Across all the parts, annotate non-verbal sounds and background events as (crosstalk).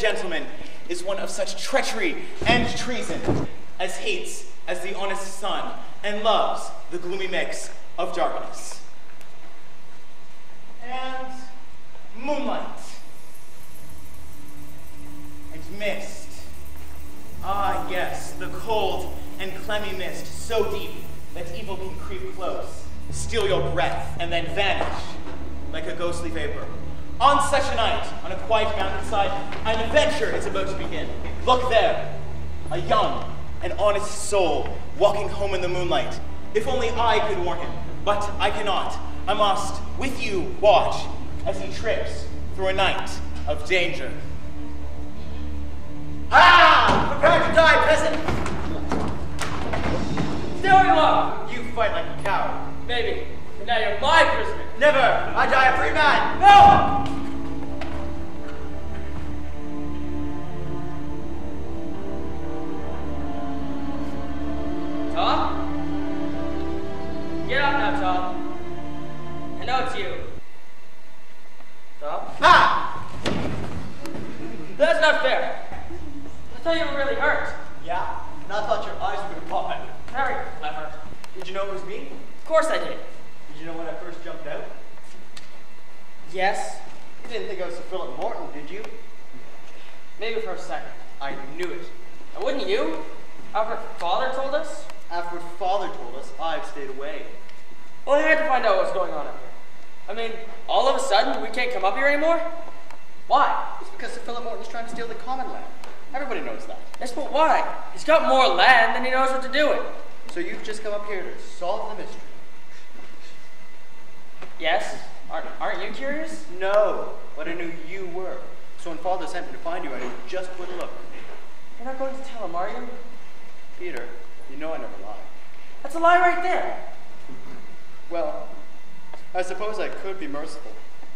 gentlemen, is one of such treachery and treason as hates as the honest sun and loves the gloomy mix of darkness. And moonlight and mist. Ah, yes, the cold and clammy mist, so deep that evil can creep close, steal your breath, and then vanish like a ghostly vapor. On such a night, on a quiet mountainside, an adventure is about to begin. Look there, a young and honest soul walking home in the moonlight. If only I could warn him, but I cannot. I must, with you, watch as he trips through a night of danger. Ah! Prepare to die, peasant! Still you are! You fight like a coward. Maybe. Now you're my prisoner. Never! I die a free man! No! Tom? Get up now, Tom. I know it's you. Tom? Ha! That's not fair. I thought you were really hurt. Yeah? And I thought your eyes were gonna pop out. Very clever. Did you know it was me? Of course I did. Did you know when I first jumped out? Yes. You didn't think I was Sir Philip Morton, did you? Maybe for a second. I knew it. And wouldn't you? After father told us? After father told us, I've stayed away. Well, I had to find out what's going on up here. I mean, all of a sudden, we can't come up here anymore? Why? It's because Sir Philip Morton's trying to steal the common land. Everybody knows that. Yes, but why? He's got more land than he knows what to do with. So you've just come up here to solve the mystery. Yes? Aren't, aren't you curious? No, but I knew you were. So when father sent me to find you, I knew just to look. You're not going to tell him, are you? Peter, you know I never lie. That's a lie right there. Well, I suppose I could be merciful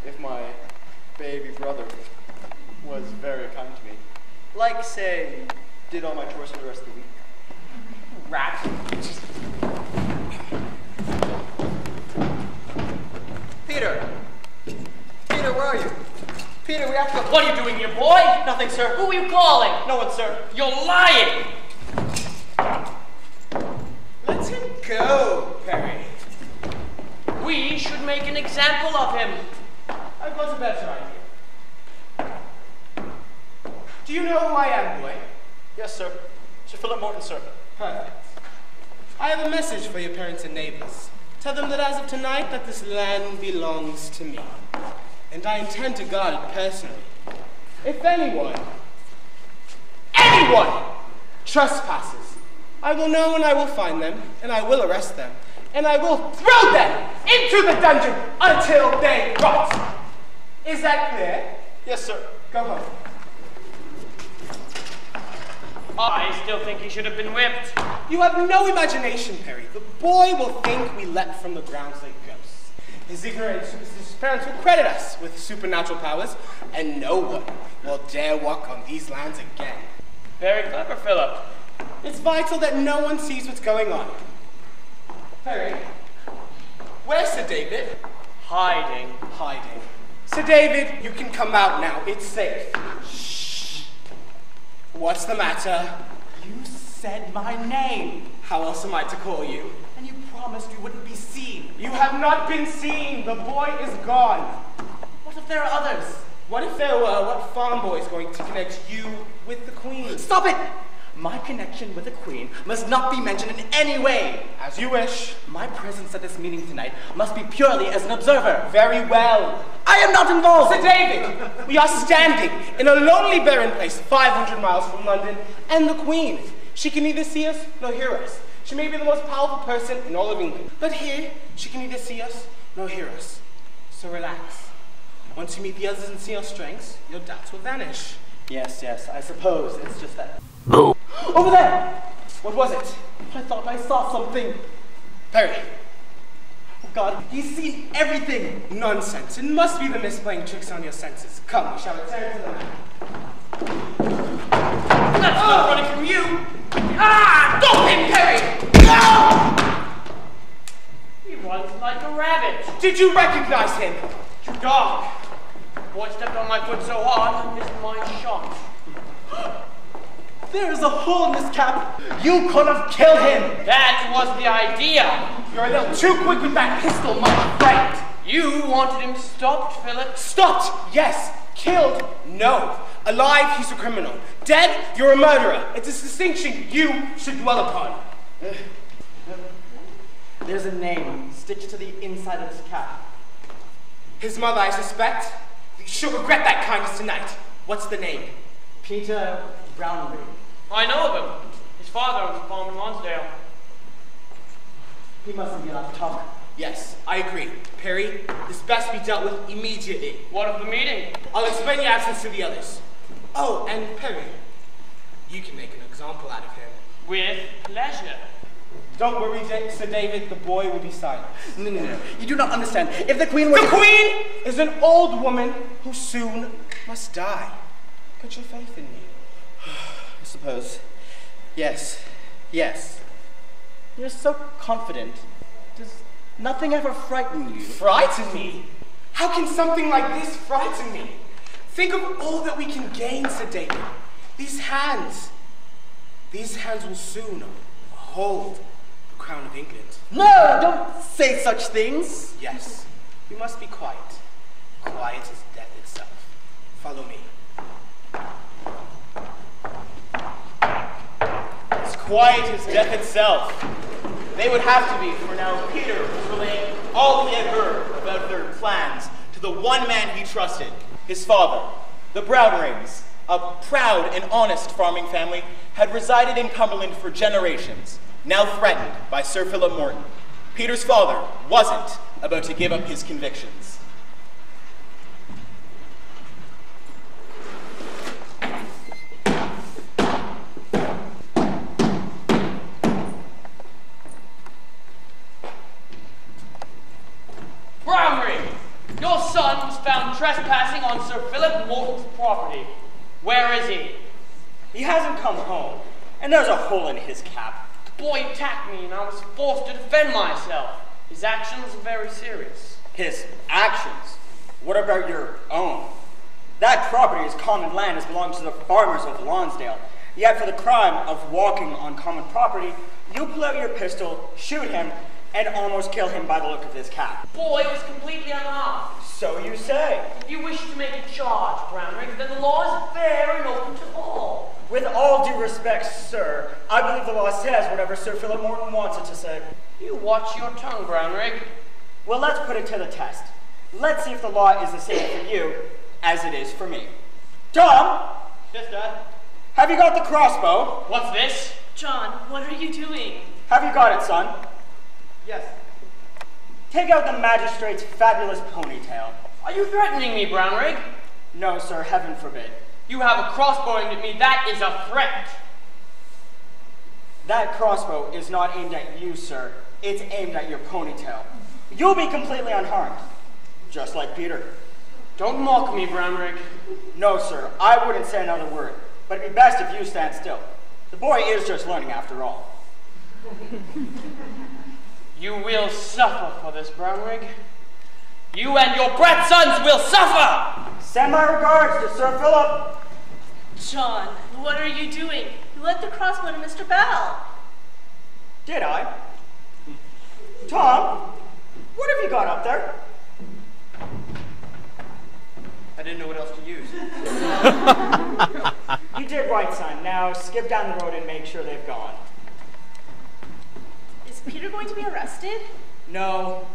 if my baby brother was very kind to me. Like, say, did all my chores for the rest of the week. Rat. Where are you? Peter, we have to go. What are you doing here, boy? Nothing, sir. Who are you calling? No one, sir. You're lying! Let him go, Perry. We should make an example of him. I've got a better idea. Do you know who I am, boy? Yes, sir. Sir Philip Morton, sir. Perfect. I have a message for your parents and neighbors. Tell them that as of tonight that this land belongs to me. And I intend to guard it personally. If anyone, anyone, trespasses, I will know and I will find them, and I will arrest them, and I will throw them into the dungeon until they rot. Is that clear? Yes, sir. Go home. I still think he should have been whipped. You have no imagination, Perry. The boy will think we leapt from the grounds like ghosts. His ignorant and superstitious parents will credit us with supernatural powers, and no one will dare walk on these lands again. Very clever, Philip. It's vital that no one sees what's going on. Perry, where's Sir David? Hiding. Hiding. Sir David, you can come out now. It's safe. Shh. What's the matter? You said my name, How else am I to call you? Promised you wouldn't be seen. You have not been seen. The boy is gone. What if there are others? What if there were? What farm boy is going to connect you with the queen? Stop it! My connection with the Queen must not be mentioned in any way. As you wish. My presence at this meeting tonight must be purely as an observer. Very well. I am not involved! Sir David, we are standing in a lonely barren place 500 miles from London, and the Queen. She can neither see us nor hear us. She may be the most powerful person in all of England. But here, she can neither see us nor hear us. So relax. Once you meet the others and see our strengths, your doubts will vanish. Yes, yes, I suppose it's just that. (gasps) Over there! What was it? I thought I saw something. Perry. Oh God, he's seen everything. Nonsense. It must be the mist playing tricks on your senses. Come, we shall return to the map. That's not running from you. Ah! Stop him, Perry! No! He runs like a rabbit. Did you recognize him? You dog. Boy stepped on my foot so hard, I missed my shot. There's a hole in his cap. You could have killed him. That was the idea. You're a little too quick with that pistol, my friend. You wanted him stopped, Philip. Stopped, yes. Killed, no. Alive, he's a criminal. Dead, you're a murderer. It's a distinction you should dwell upon. (sighs) There's a name stitched to the inside of his cap. His mother, I suspect. She'll regret that kindness tonight. What's the name? Peter Brownrigg. I know of him. His father owns a farm in Lonsdale. He mustn't be allowed to talk. Yes, I agree. Perry, this best be dealt with immediately. What of the meeting? I'll explain your absence to the others. Oh, and Perry, you can make an example out of him. With pleasure. Don't worry, Sir David, the boy will be silent. No, no, no. You do not understand. If the queen were The Queen is an old woman who soon must die. Put your faith in me. (sighs) I suppose. Yes. Yes. You're so confident. Nothing ever frighten you? Frighten me? How can something like this frighten me? Think of all that we can gain, Sir David. These hands. These hands will soon hold the crown of England. No, don't say such things. Yes, you must be quiet. Quiet as death itself. Follow me. As quiet as death itself. They would have to be, for now Peter all he had heard about their plans to the one man he trusted, his father. The Brownriggs, a proud and honest farming family, had resided in Cumberland for generations, now threatened by Sir Philip Morton. Peter's father wasn't about to give up his convictions. Brownrigg, your son was found trespassing on Sir Philip Morton's property. Where is he? He hasn't come home, and there's a hole in his cap. The boy attacked me and I was forced to defend myself. His actions are very serious. His actions. What about your own? That property is common land as belongs to the farmers of Lonsdale. Yet for the crime of walking on common property, you pull out your pistol, shoot him, and almost kill him by the look of his cap. The boy was completely unarmed. So you say. If you wish to make a charge, Brownrigg, then the law is fair and open to all. With all due respect, sir, I believe the law says whatever Sir Philip Morton wants it to say. You watch your tongue, Brownrigg. Well, let's put it to the test. Let's see if the law is the same for you as it is for me. Tom, Yes, Dad. have you got the crossbow? What's this? John, what are you doing? Have you got it, son? Yes. Take out the magistrate's fabulous ponytail. Are you threatening me, Brownrigg? No, sir, heaven forbid. You have a crossbow aimed at me. That is a threat. That crossbow is not aimed at you, sir. It's aimed at your ponytail. You'll be completely unharmed, just like Peter. Don't mock me, Brownrigg. No, sir, I wouldn't say another word, but it'd be best if you stand still. The boy is just learning after all. (laughs) You will suffer for this, Brownrigg. You and your brat sons will suffer! Send my regards to Sir Philip. John, what are you doing? You let the crossbow to Mr. Bell. Did I? Tom, what have you got up there? I didn't know what else to use. (laughs) You did right, son. Now skip down the road and make sure they've gone. Is Peter going to be arrested? No,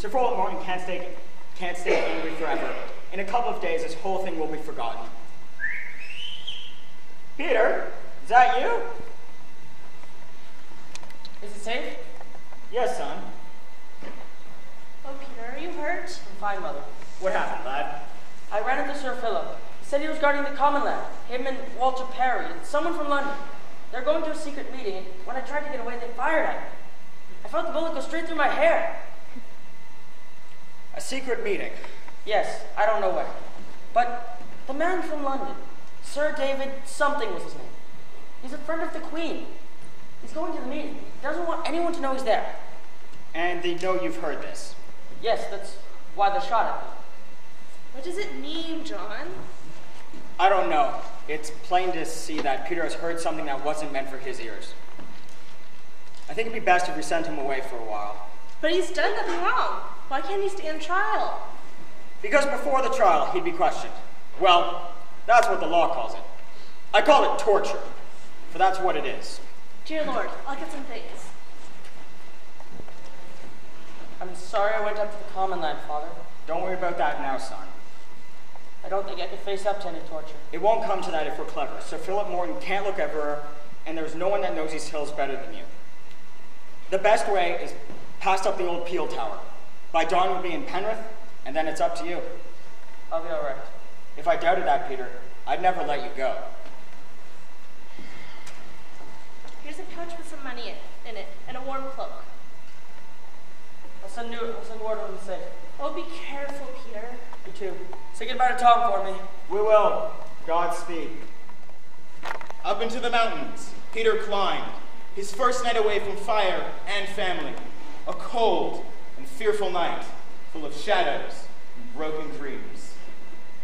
Sir Philip Morton can't stay, can't stay angry forever. In a couple of days, this whole thing will be forgotten. Peter, is that you? Is it safe? Yes, son. Oh, Peter, are you hurt? I'm fine, Mother. What happened, lad? I ran into Sir Philip. He said he was guarding the common land. Him and Walter Perry and someone from London. They're going to a secret meeting, and when I tried to get away, they fired at me. I felt the bullet go straight through my hair. A secret meeting. Yes, I don't know where. But the man from London, Sir David something was his name. He's a friend of the Queen. He's going to the meeting. He doesn't want anyone to know he's there. And they know you've heard this. Yes, that's why they shot at me. What does it mean, John? I don't know. It's plain to see that Peter has heard something that wasn't meant for his ears. I think it'd be best if we sent him away for a while. But he's done nothing wrong. Why can't he stand trial? Because before the trial, he'd be questioned. Well, that's what the law calls it. I call it torture, for that's what it is. Dear Lord, I'll get some things. I'm sorry I went up to the common land, Father. Don't worry about that now, son. I don't think I could face up to any torture. It won't come to that if we're clever. Sir Philip Morton can't look everywhere, and there's no one that knows these hills better than you. The best way is past up the old Peel Tower. By dawn we'll be in Penrith, and then it's up to you. I'll be all right. If I doubted that, Peter, I'd never let you go. Here's a pouch with some money in, in it and a warm cloak. I'll send you. I'll send word when I'm safe. Oh, be careful, Peter. You too. Say goodbye to Tom for me. We will. Godspeed. Up into the mountains, Peter climbed, his first night away from fire and family. A cold and fearful night, full of shadows and broken dreams.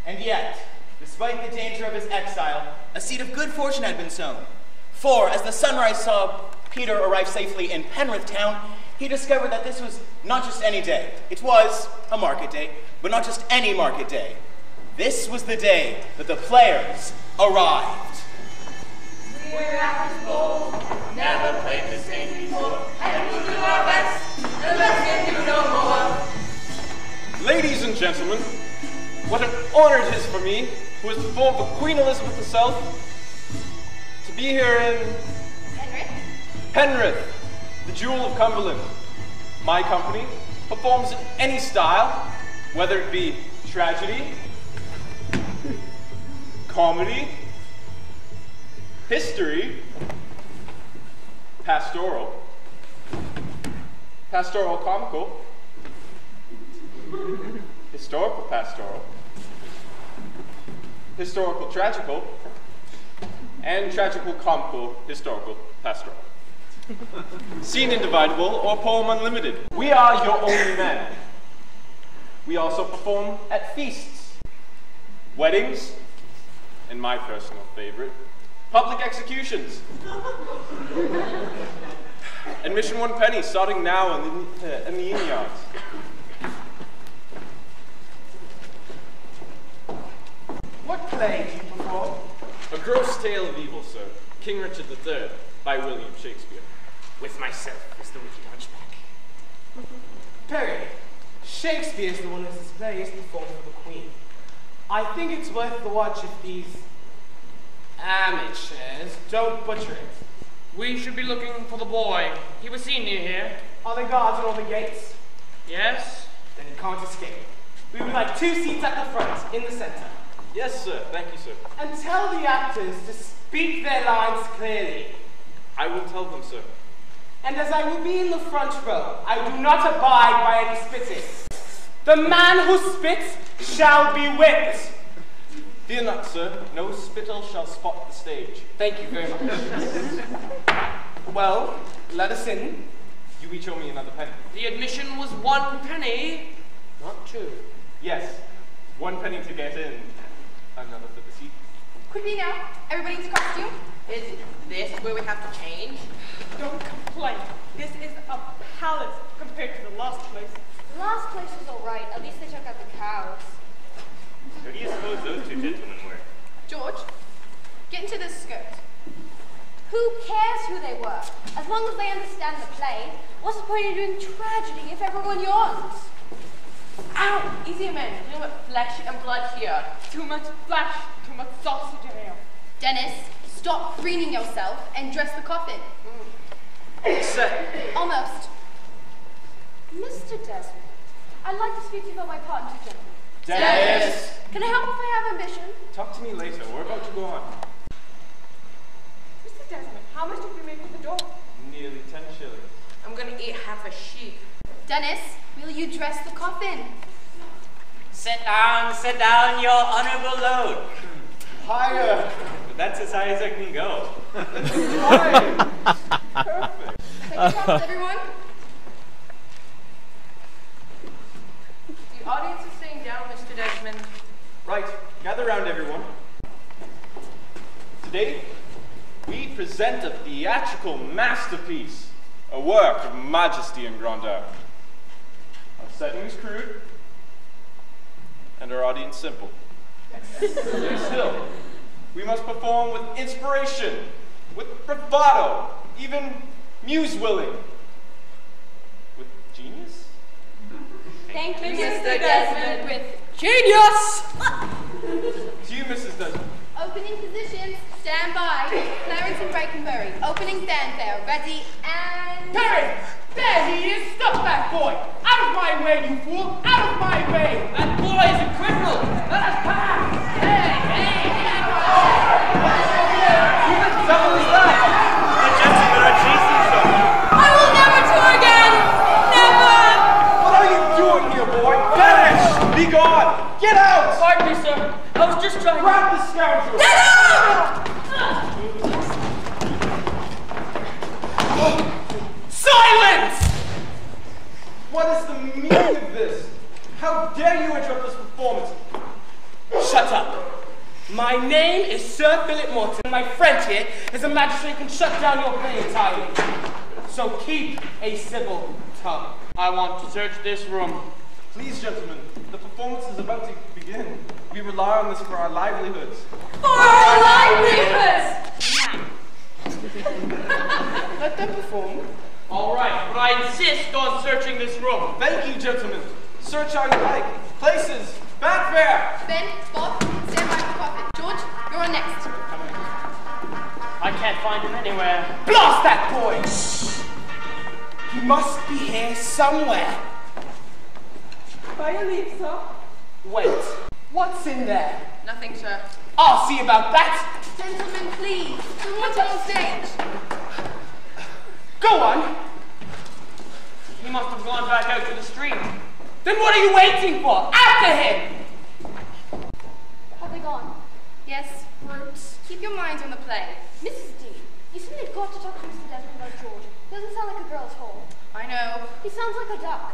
And yet, despite the danger of his exile, a seed of good fortune had been sown. For as the sunrise saw Peter arrive safely in Penrith town, he discovered that this was not just any day. It was a market day, but not just any market day. This was the day that the players arrived. Ladies and gentlemen, what an honor it is for me, who has performed for Queen Elizabeth herself, to be here in Henrik? Penrith, the jewel of Cumberland. My company performs in any style, whether it be tragedy, comedy, history, pastoral, pastoral comical, historical pastoral, historical tragical, and tragical comical historical pastoral. Scene indivisible or poem unlimited. We are your only men. We also perform at feasts, weddings, and my personal favorite, public executions. Admission one penny, starting now in the, uh, in the inn yards. What play do you perform? A gross tale of evil, sir. King Richard III by William Shakespeare. With myself as the wicked hunchback. Perry, Shakespeare's the one whose play is performed for the Queen. I think it's worth the watch if these amateurs don't butcher it. We should be looking for the boy. He was seen near here. Are there guards at all the gates? Yes? Then he can't escape. We would like two seats at the front, in the center. Yes, sir. Thank you, sir. And tell the actors to speak their lines clearly. I will tell them, sir. And as I will be in the front row, I do not abide by any spitting. The man who spits shall be whipped. Fear not, sir. No spittle shall spot the stage. Thank you very much. (laughs) well, let us in. You each owe me another penny. The admission was one penny, not two. Yes, one penny to get in, another for the seat. Quickly now, everybody needs a costume. Is this where we have to change? Don't complain. This is a palace compared to the last place. The last place was alright, at least they took out the cows. Who do you suppose those two gentlemen were? George, get into this skirt. Who cares who they were? As long as they understand the play, what's the point of doing tragedy if everyone yawns? Ow! Easy, man. Too much flesh and blood here. Too much flesh, too much sausage in here. Dennis, stop preening yourself and dress the coffin. Set. Almost. Mr. Desmond, I'd like to speak to you about my part in two gentlemen. Dennis! Can I help if I have ambition? Talk to me later. We're about to go on. Mr. Desmond, how much did we make at the door? Nearly ten shillings. I'm gonna eat half a sheep. Dennis, will you dress the coffin? Sit down, sit down, your honorable lord. (clears throat) Higher! But that's as high as I can go. High! Perfect. Take your chops, everyone. (laughs) The audience is sitting down, Mr. Desmond. Right, gather round everyone. Today, we present a theatrical masterpiece, a work of majesty and grandeur. Our setting is crude, and our audience simple. Still, we must perform with inspiration, with bravado, even muse-willing, with genius. Thank you, Mr. Mr. Desmond. Desmond. With Genius! To you, Mrs. Desmond. opening positions, stand by. Clarence and Brakenbury, opening fanfare, ready and. Perry! There he is! Stop that boy! Out of my way, you fool! Out of my way! That boy is a criminal! Let us pass! Hey, hey, Who the devil is that? The gentlemen are chasing someone. I will never tour again! Never! What are you doing here, boy? Vanish! Be gone! Get out! Pardon me, sir. I was just trying Grab the scoundrel! Get out! Silence! What is the meaning of this? How dare you interrupt this performance? Shut up. My name is Sir Philip Morton. And my friend here is a magistrate who can shut down your play entirely. So keep a civil tongue. I want to search this room. Please, gentlemen, the performance is about to begin. We rely on this for our livelihoods. For our livelihoods! Let them perform. All right, but I insist on searching this room. Thank you, gentlemen. Search how you like. Places. back there! Ben, Bob, stand by for coffin. George, you're on next. I can't find him anywhere. Blast that boy! He must be here somewhere. By your leave, sir. Wait, what's in there? Nothing, sir. I'll see about that. Gentlemen, please. Who wants on stage? Go on. He must have gone back out to the street. Then what are you waiting for? After him! Have they gone? Yes, brutes. Keep your minds on the play. Mrs. D, you simply got to talk to Mr. Desmond about George. Doesn't sound like a girl's hole. I know. He sounds like a duck.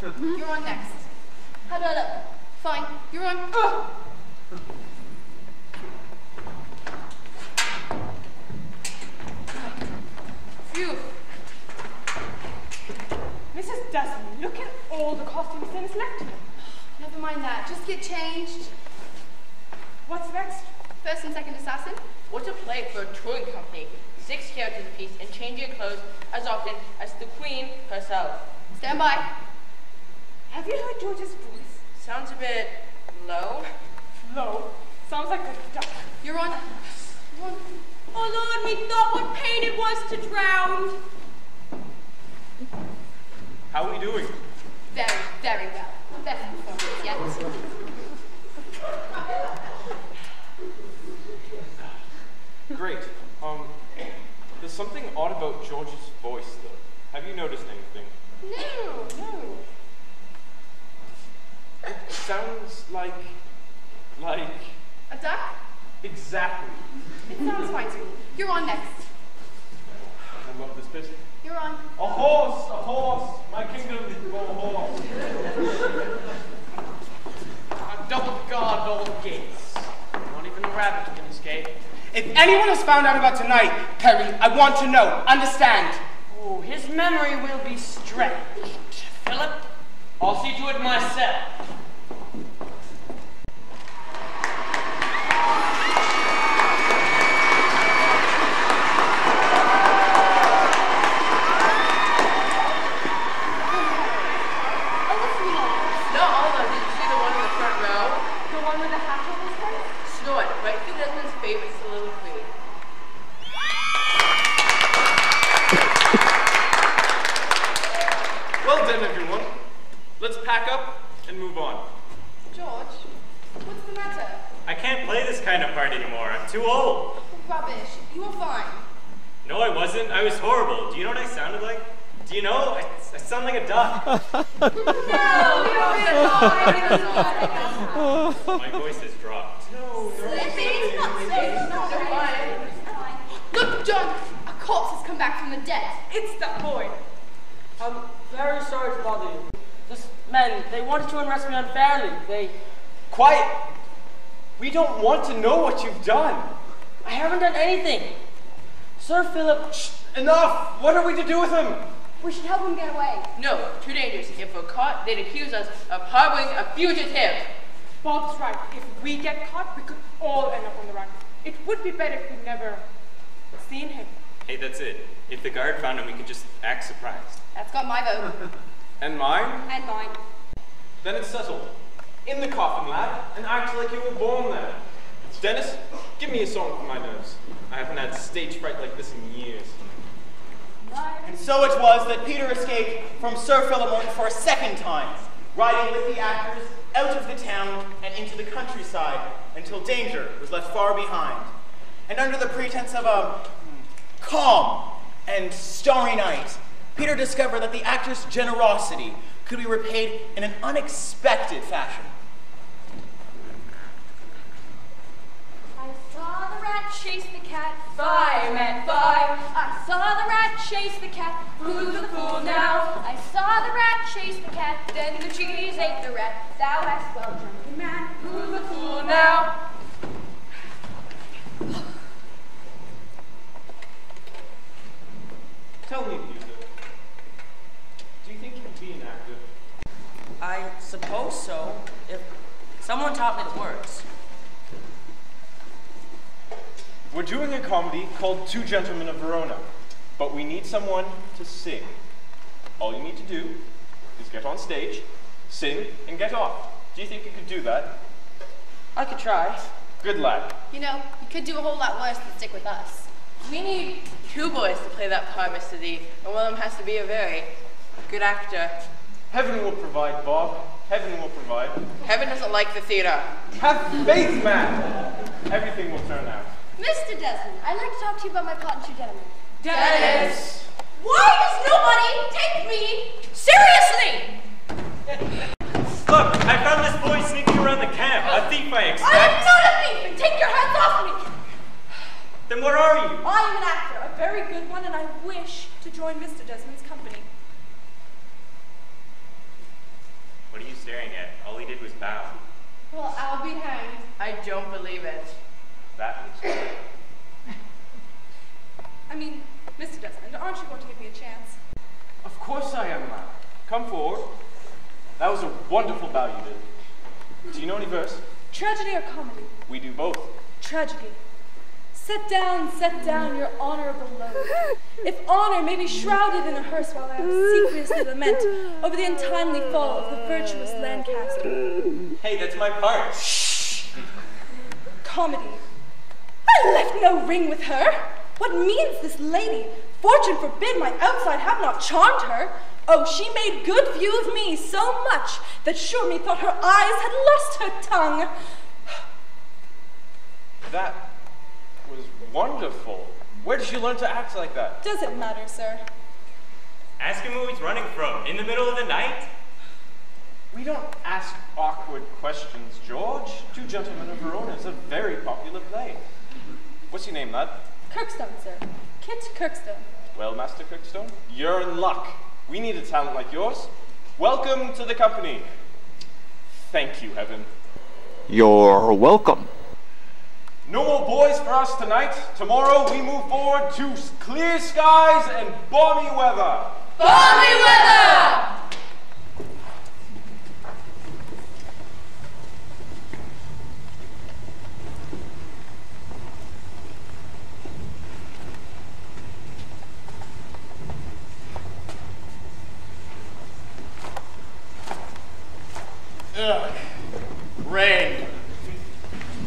(laughs) You're on next. How do I look? Fine. You're on. Ugh. Phew. Mrs. Desmond, look at all the costumes Dennis left. Never mind that. Just get changed. What's next? First and second assassin. What's a play for a touring company? Six characters apiece and changing clothes as often as the queen herself. Stand by. Have you heard George's voice? Sounds a bit low. Low. Sounds like a duck. You're on. You're on. Oh Lord, me thought what pain it was to drown. How are we doing? Very, very well. Best performance yet. Great. Um, there's something odd about George's voice, though. Have you noticed anything? No, no. It sounds like, like, A duck? exactly. It sounds fine to me. You're on next. I love this bit. You're on. A horse, a horse, my kingdom for a horse. I'm double guard all gates. Not even a rabbit can escape. If anyone has found out about tonight, Perry, I want to know. Understand? Oh, his memory will be stretched. Philip, I'll see to it myself. Oh, what's the name? Not all of them. Did you see the one in the front row? The one with the hat on his face? Snort, right through Desmond's favorite soliloquy. Well done, everyone. Let's pack up and move on. George, what's the matter? I can't play this kind of part anymore. I'm too old. Rubbish. You were fine. No, I wasn't. I was horrible. Do you know what I sounded like? Do you know? I, I sound like a duck. No. (laughs) (laughs) My voice has dropped. Look, John, a corpse has come back from the dead. It's that boy. I'm very sorry to bother you. Just men, they wanted to arrest me unfairly. They. Quiet! We don't want to know what you've done. I haven't done anything. Sir Philip. Shh, enough! What are we to do with him? We should help him get away. No, too dangerous. If we're caught, they'd accuse us of harboring a fugitive. Bob's right. If we get caught, we could all end up on the run. It would be better if we never seen him. Hey, that's it. If the guard found him, we could just act surprised. That's got my vote. (laughs) And mine? and mine. Then it's settled. In the coffin, lad, and act like you were born there. Dennis, give me a song for my nerves. I haven't had stage fright like this in years. And so it was that Peter escaped from Sir Philip Morton for a second time, riding with the actors out of the town and into the countryside until danger was left far behind. And under the pretense of a calm and starry night, Peter discovered that the actors' generosity could be repaid in an unexpected fashion. I saw the rat chase the cat. Fireman, fire. I saw the rat chase the cat. Who's the fool now? I saw the rat chase the cat. Then the cheese ate the rat. Thou hast well drunken man. Who's the fool now? Tell me, Peter. Do you think you could be an actor? I suppose so, if someone taught me the words. We're doing a comedy called Two Gentlemen of Verona, but we need someone to sing. All you need to do is get on stage, sing, and get off. Do you think you could do that? I could try. Good lad. You know, you could do a whole lot worse than stick with us. We need two boys to play that part, Mr. D, and one of them has to be a very good actor. Heaven will provide, Bob. Heaven will provide. Heaven doesn't like the theater. Have faith, man! Everything will turn out. Mr. Desmond, I'd like to talk to you about my part in Two Gentlemen. Dennis! Why does nobody take me seriously? Look, I found this boy sneaking around the camp. A thief, I expect. I am expect. not a thief, and take your hands off me. Then what are you? I am an actor, a very good one, and I wish to join Mr. Desmond's company. What are you staring at? All he did was bow. Well, I'll be hanged. I don't believe it. That good. I mean, Mr. Desmond, aren't you going to give me a chance? Of course I am, lad. Come forward. That was a wonderful bow you did. Do you know any verse? Tragedy or comedy? We do both. Tragedy. Set down, set down your honorable load. If honor may be shrouded in a hearse while I obsequiously lament over the untimely fall of the virtuous Lancaster. Hey, that's my part. Shh. Comedy. I left no ring with her. What means this lady? Fortune forbid my outside have not charmed her. Oh, she made good view of me so much that sure methought her eyes had lost her tongue. That was wonderful. Where did you learn to act like that? Does it matter, sir? Ask him who he's running from. In the middle of the night? We don't ask awkward questions, George. Two Gentlemen of Verona is a very popular play. What's your name, lad? Kirkstone, sir. Kit Kirkstone. Well, Master Kirkstone, you're in luck. We need a talent like yours. Welcome to the company. Thank you, Heaven. You're welcome. No more boys for us tonight. Tomorrow we move forward to clear skies and balmy weather. Balmy weather! Ugh. Rain.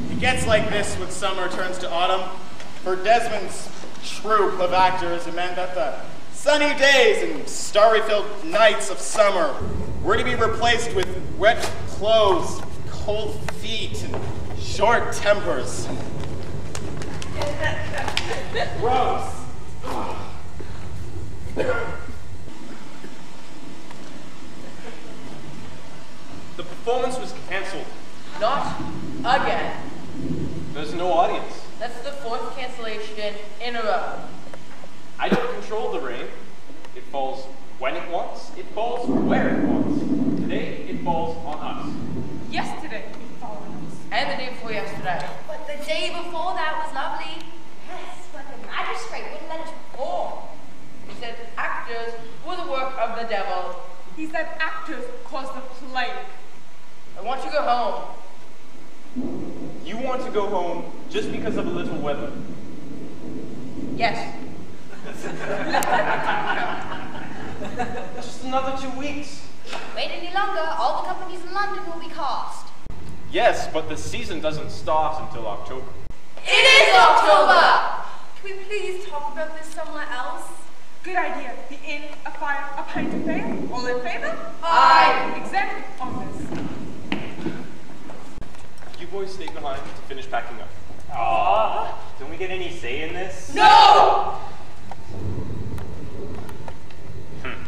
It gets like this when summer turns to autumn. For Desmond's troupe of actors, it meant that the sunny days and starry filled nights of summer were to be replaced with wet clothes, cold feet, and short tempers. Gross. Performance was cancelled. Not again. There's no audience. That's the fourth cancellation in a row. I don't control the rain. It falls when it wants, it falls where it wants. today it falls on us. Yesterday, it followed us. And the day before yesterday. But the day before that was lovely. Yes, but the magistrate wouldn't let us perform. He said actors were the work of the devil. He said actors caused the plague. I want you to go home. You want to go home just because of a little weather. Yes. (laughs) Just another two weeks. Wait any longer, all the companies in London will be cast. Yes, but the season doesn't start until October. It is October! Can we please talk about this somewhere else? Good idea. The inn, a fire, a pint of ale. All in favor? Aye. Exempt on this. Boys stay behind to finish packing up. Aww. Don't we get any say in this? No! Hmm.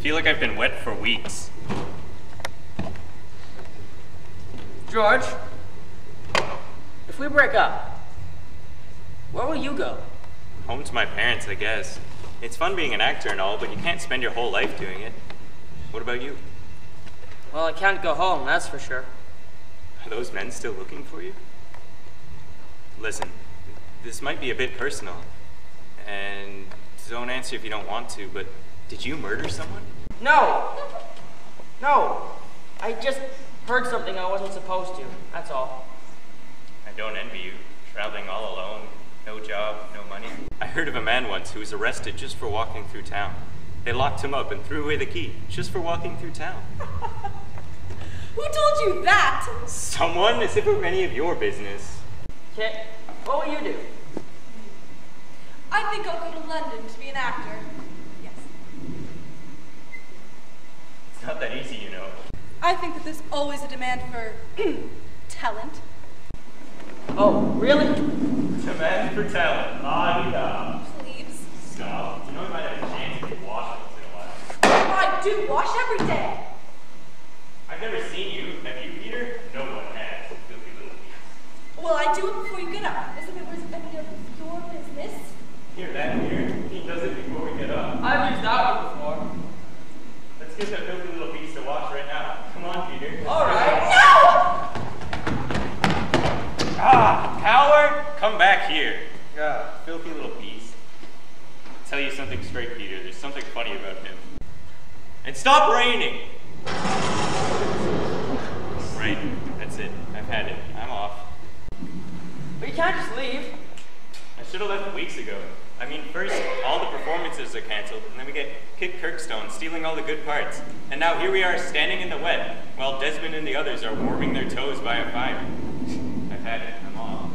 Feel like I've been wet for weeks. George, if we break up, where will you go? Home to my parents, I guess. It's fun being an actor and all, but you can't spend your whole life doing it. What about you? Well, I can't go home, that's for sure. Are those men still looking for you? Listen, this might be a bit personal, and don't answer if you don't want to, but did you murder someone? No! No! I just heard something I wasn't supposed to, that's all. I don't envy you, traveling all alone, no job, no money. I heard of a man once who was arrested just for walking through town. They locked him up and threw away the key just for walking through town. (laughs) Who told you that? Someone? As if it were any of your business. Kit, what will you do? I think I'll go to London to be an actor. Yes. It's not that easy, you know. I think that there's always a demand for (clears throat) talent. Oh, really? Demand for talent. Ah, yeah. Please. Stop. You know we might have a chance if you wash once in a while. I do wash every day. I've never seen you. Have you, Peter? No one has. Filthy little beast. Well, I do it before you get up. As if it was any of your business. Hear that, Peter? He does it before we get up. I've used that one before. Let's get that filthy little beast to wash right now. Come on, Peter. All right. No! Ah, coward! Come back here. Ah, filthy little beast. I'll tell you something straight, Peter. There's something funny about him. And stop raining! Right, that's it. I've had it. I'm off. But you can't just leave. I should have left weeks ago. I mean, first, all the performances are cancelled, and then we get Kit Kirkstone stealing all the good parts. And now here we are standing in the wet, while Desmond and the others are warming their toes by a fire. I've had it. I'm off.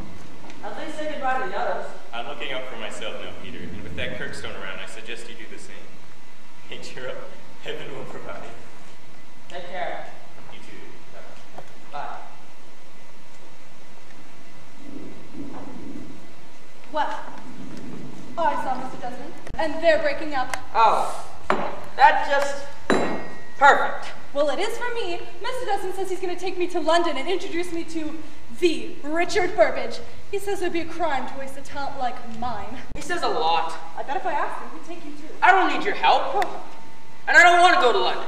At least say goodbye to the others. I'm looking out for myself now, Peter, and with that Kirkstone around, I suggest you do the same. Hey, cheer up. Heaven will provide. Take care. You too. Bye. Bye. Well, oh, I saw Mr. Desmond, and they're breaking up. Oh, that's just perfect. Well, it is for me. Mr. Desmond says he's going to take me to London and introduce me to the Richard Burbage. He says it would be a crime to waste a talent like mine. He says a lot. I bet if I asked him, he'd take you too. I don't need your help. Oh. And I don't want to go to London.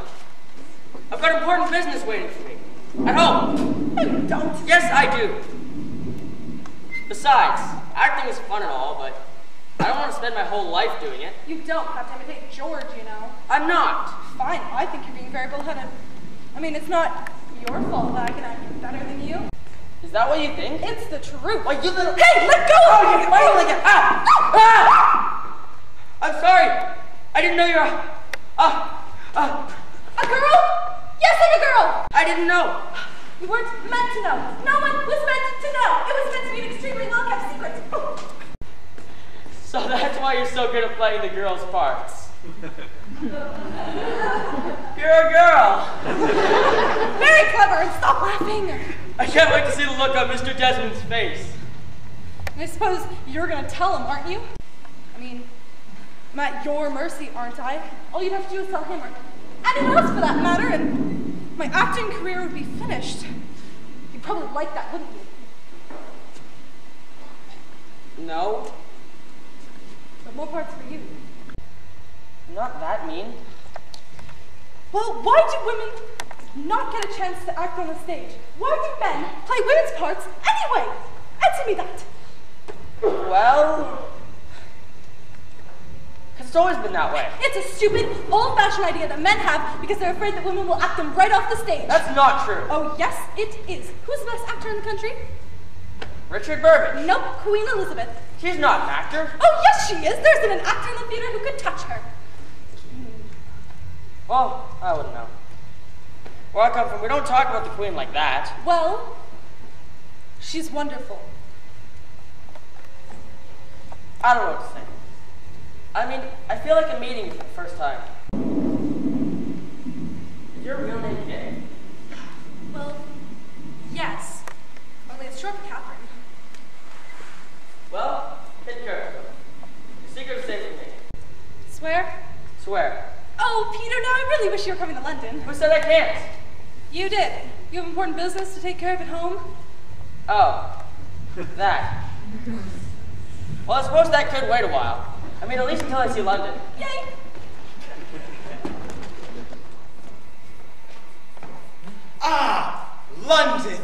I've got important business waiting for me. At home. No, you don't. Yes, I do. Besides, acting is fun and all, but I don't want to spend my whole life doing it. You don't have to imitate George, you know. I'm not. Fine, I think you're being very bullheaded. I mean, it's not your fault that I can act better than you. Is that what you think? It's the truth. Why, you little. Hey, let go of me! Why you like it? Ah! Ah! I'm sorry. I didn't know you're a. Ah! Ah! A girl? Yes, I'm a girl! I didn't know. You weren't meant to know. No one was meant to know. It was meant to be an extremely well kept secret. (laughs) So that's why you're so good at playing the girls' parts. (laughs) You're a girl. Very clever, and stop laughing. I can't wait to see the look on Mr. Desmond's face. I suppose you're gonna tell him, aren't you? I mean, I'm at your mercy, aren't I? All you'd have to do is tell him, or anyone else for that matter, and my acting career would be finished. You'd probably like that, wouldn't you? No, But more parts for you. not that mean. Well, why do women not get a chance to act on the stage. Why do men play women's parts anyway? Answer me that. Well, it's always been that way. It's a stupid, old-fashioned idea that men have because they're afraid that women will act them right off the stage. That's not true. Oh, yes, it is. Who's the best actor in the country? Richard Burbage. Nope, Queen Elizabeth. She's not an actor. Oh, yes, she is. There isn't an actor in the theater who could touch her. Well, I wouldn't know. Where I come from, we don't talk about the Queen like that. Well, she's wonderful. I don't know what to say. I mean, I feel like I'm meeting you for the first time. Is your real name Jay? Well, yes. Only it's short for Catherine. Well, hit Kirk. The secret is safe for me. Swear? Swear. Oh, Peter, now I really wish you were coming to London. Who said I can't? You did. You have important business to take care of at home? Oh, that. Well, I suppose that could wait a while. I mean, at least until I see London. Yay! Ah, London!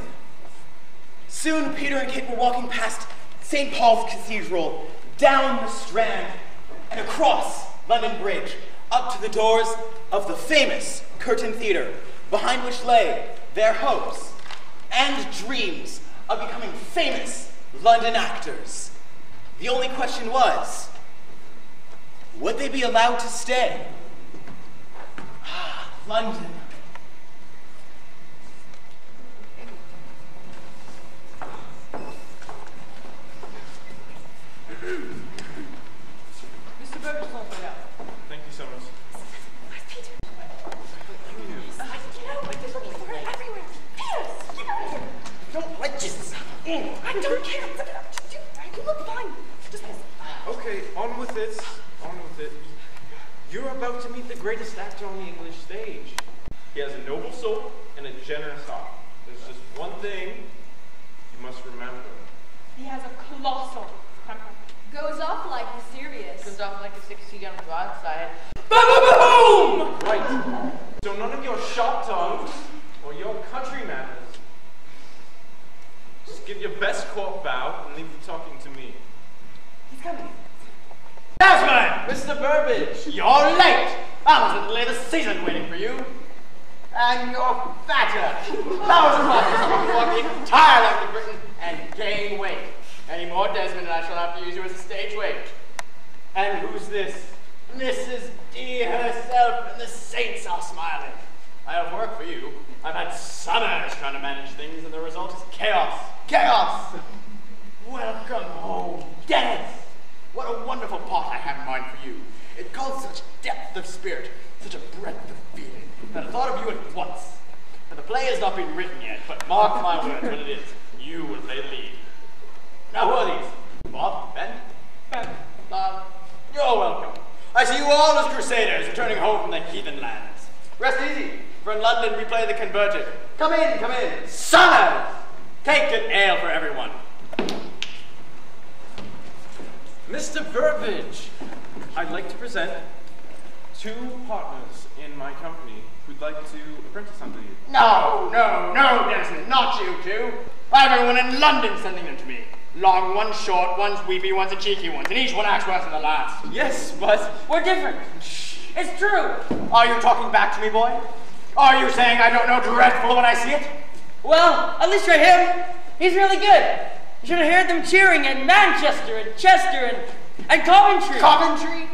Soon Peter and Kate were walking past St. Paul's Cathedral, down the Strand, and across London Bridge, up to the doors of the famous Curtain Theatre, behind which lay their hopes and dreams of becoming famous London actors. The only question was, would they be allowed to stay? Ah, London. Mr. Burbage is on the way out. Thank you so much. Where's Peter? Uh, get out! They're looking for her everywhere. Peter, get out of here! Don't like this. I don't care. Look it up. Just You look fine. Just listen. Okay, on with it. On with it. You're about to meet the greatest actor on the English stage. He has a noble soul and a generous heart. There's just one thing you must remember. He has a colossal temper. Goes off like mysterious. Goes off like a 60 gun broadside. Boom! Right. So none of your sharp tongues or your country manners. Just give your best court bow and leave the talking to me. He's coming. Desmond! Mr. Burbage! You're late! I was at the latest season waiting for you. And you're fatter. That was impossible. You walk the entire length of Britain and gain weight. Any more, Desmond, and I shall have to use you as a stage weight. And who's this? Mrs. D herself, and the saints are smiling. I have work for you. I've had summers trying to manage things, and the result is chaos. Chaos! Welcome home, Dennis! What a wonderful part I have in mind for you. It calls such depth of spirit, such a breadth of feeling, that I thought of you at once. Now, the play has not been written yet, but mark my words when it is. You will play the lead. Now, who are these? Bob? Ben? Ben. Bob. You're welcome. I see you all as crusaders returning home from the heathen lands. Rest easy, for in London we play the converted. Come in, come in. Summers! Take an ale for everyone. Mr. Burbage, I'd like to present two partners in my company who'd like to apprentice under you. No, no, no, Desmond, not you two. I have everyone in London sending them to me. Long ones, short ones, weepy ones, and cheeky ones, and each one acts worse than the last. Yes, but We're different. It's true. Are you talking back to me, boy? Are you saying I don't know dreadful when I see it? Well, at least for him, he's really good. You should have heard them cheering in Manchester and Chester and, and Coventry. Coventry?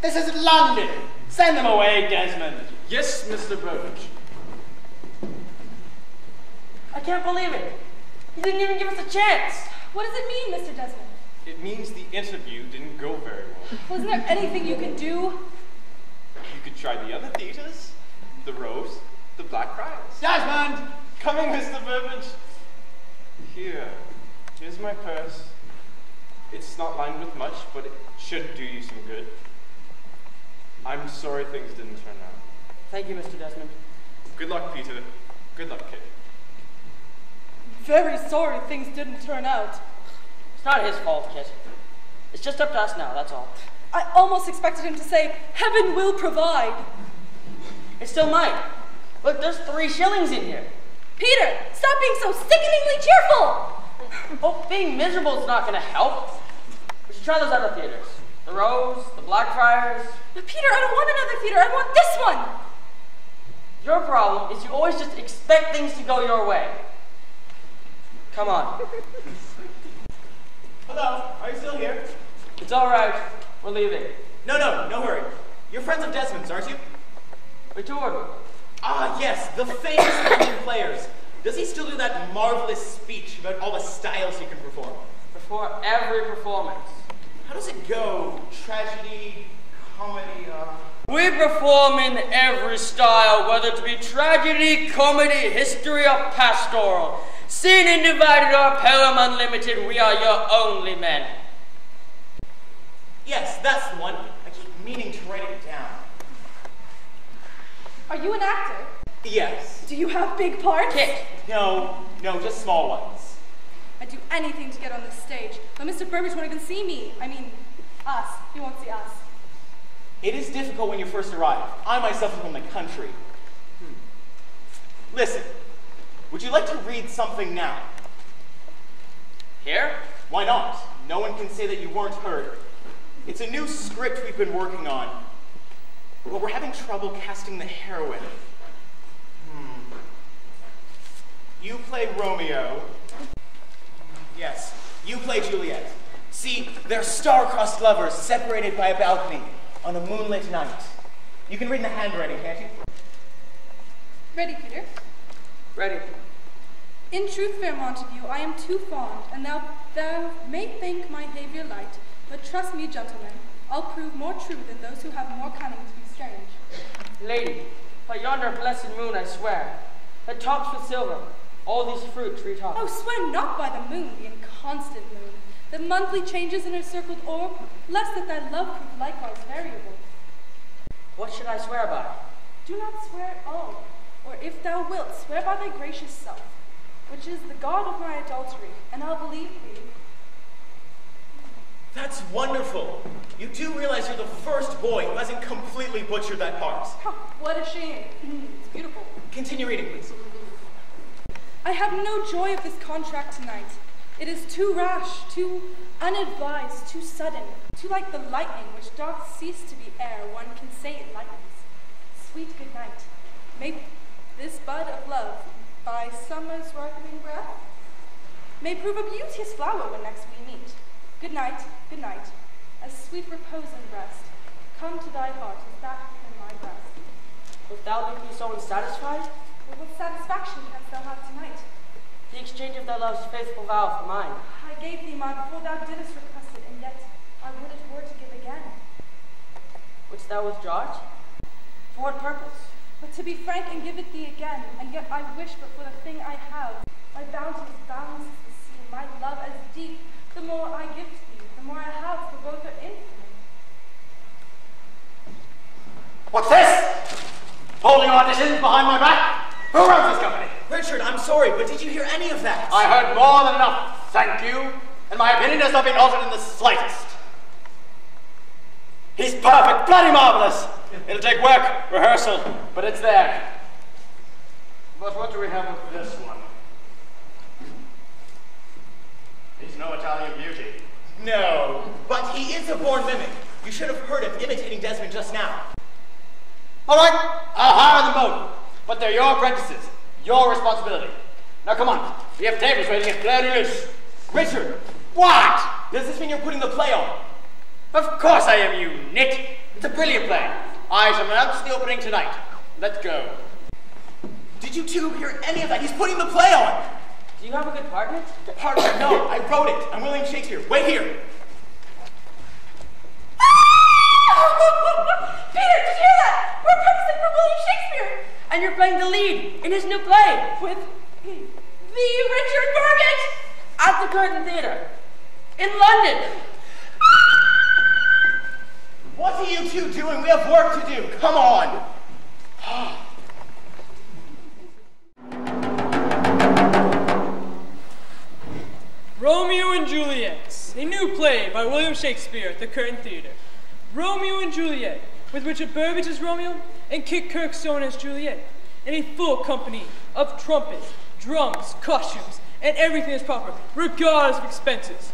This is London. Send them away, Desmond. yes, Mr. Burbage. I can't believe it. He didn't even give us a chance. What does it mean, Mr. Desmond? It means the interview didn't go very well. Wasn't there anything you could do? You could try the other theaters, the Rose, the Black Blackfriars. Desmond! Coming, Mr. Burbage. Here, here's my purse. It's not lined with much, but it should do you some good. I'm sorry things didn't turn out. Thank you, Mr. Desmond. Good luck, Peter. Good luck, kid. Very sorry things didn't turn out. It's not his fault, Kit. It's just up to us now, that's all. I almost expected him to say, Heaven will provide. It still might. Look, there's three shillings in here. Peter, stop being so sickeningly cheerful! (laughs) Oh, being miserable is not going to help. We should try those other theaters. The Rose, the Blackfriars. But Peter, I don't want another theater. I want this one. Your problem is you always just expect things to go your way. Come on. (laughs) Hello, are you still here? It's all right. We're leaving. No, no, no hurry. You're friends of Desmond's, aren't you? We toured. Ah, yes, the famous London players. Does he still do that marvelous speech about all the styles he can perform? Before every performance. How does it go? Tragedy, comedy, uh... We perform in every style, whether it be tragedy, comedy, history, or pastoral. Seen and divided or poem unlimited, we are your only men. Yes, that's the one. I keep meaning to write it down. Are you an actor? Yes. Do you have big parts? Kick. No, no, just small ones. I'd do anything to get on this stage, but Mr. Burbage won't even see me. I mean, us. He won't see us. It is difficult when you first arrive. I myself am from the country. Hmm. Listen, would you like to read something now? Here? Why not? No one can say that you weren't heard. It's a new script we've been working on, but we're having trouble casting the heroine. Hmm. You play Romeo. Yes, you play Juliet. See, they're star-crossed lovers separated by a balcony on a moonlit night. You can read in the handwriting, can't you? Ready, Peter? Ready. In truth, fair Montague, I am too fond, and thou, thou may think my behaviour light, but trust me, gentlemen, I'll prove more true than those who have more cunning to be strange. Lady, by yonder blessed moon I swear, that tops with silver all these fruit tree tops. Oh, swear not by the moon, the inconstant moon, the monthly changes in her circled orb, lest that thy love prove likewise variable. What should I swear by? Do not swear at all, or if thou wilt, swear by thy gracious self, which is the God of my adultery, and I'll believe thee. That's wonderful. You do realize you're the first boy who hasn't completely butchered that part. what a shame. Mm, it's beautiful. Continue reading, please. I have no joy of this contract tonight. It is too rash, too unadvised, too sudden, too like the lightning which doth cease to be ere one can say it lightens. Sweet good night. May this bud of love, by summer's ripening breath, may prove a beauteous flower when next we meet. Good night, good night. A sweet repose and rest. Come to thy heart as that within my breast. Wilt thou leave me so unsatisfied? Well, what satisfaction canst thou have tonight? The exchange of thy love's faithful vow for mine. I gave thee mine before thou didst request it, and yet I would it were to give again. Wouldst thou withdraw it? For what purpose? But to be frank and give it thee again, and yet I wish but for the thing I have. My bounty is boundless as the sea, my love as deep. The more I give to thee, the more I have, for both are infinite. What's this? Holding auditions behind my back? Who runs this company? Richard, I'm sorry, but did you hear any of that? I heard more than enough, thank you, and my opinion has not been altered in the slightest. He's perfect, bloody marvelous. It'll take work, rehearsal, but it's there. But what do we have with this one? He's no Italian beauty. No, but he is a born mimic. You should have heard him imitating Desmond just now. All right, I'll hire them both, but they're your apprentices, your responsibility. Now come on, we have tables waiting at Fleur de Luce. Richard, what? Does this mean you're putting the play on? Of course I am, you nit. It's a brilliant play. I shall announce the opening tonight. Let's go. Did you two hear any of that? He's putting the play on. Do you have a good partner? Partner? No, I wrote it. I'm William Shakespeare. Wait here. (laughs) Peter, did you hear that? We're practicing for William Shakespeare. And you're playing the lead in his new play. With the Richard Burbage. At the Curtain Theatre. In London. What are you two doing? We have work to do. Come on. Romeo and Juliet, a new play by William Shakespeare at the Curtain Theatre. Romeo and Juliet, with Richard Burbage as Romeo and Kit Kirkstone as Juliet. and a full company of trumpets, drums, costumes, and everything is proper, regardless of expenses.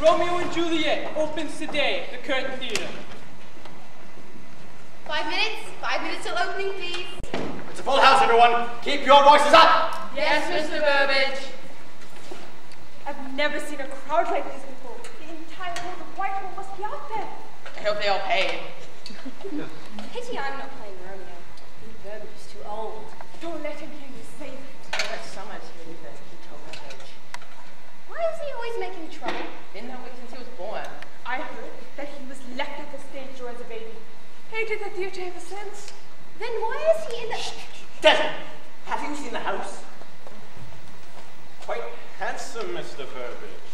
Romeo and Juliet opens today at the Curtain Theater. Five minutes. Five minutes till opening, please. It's a full house, everyone. Keep your voices up. Yes, Mr. Burbage. I've never seen a crowd like this before. The entire world of Whitehall must be out there. I hope they all paid. Pity I'm not playing Romeo. Lee Burbage is too old. Don't let him hear you say that. That summer's here that he told my age. Why is he always making trouble? Been that way since he was born. I heard that he was left at the stage door as a baby. Hated the theater ever since. Then why is he in the... Desmond, have you seen the house? Quite handsome, Mr. Burbage.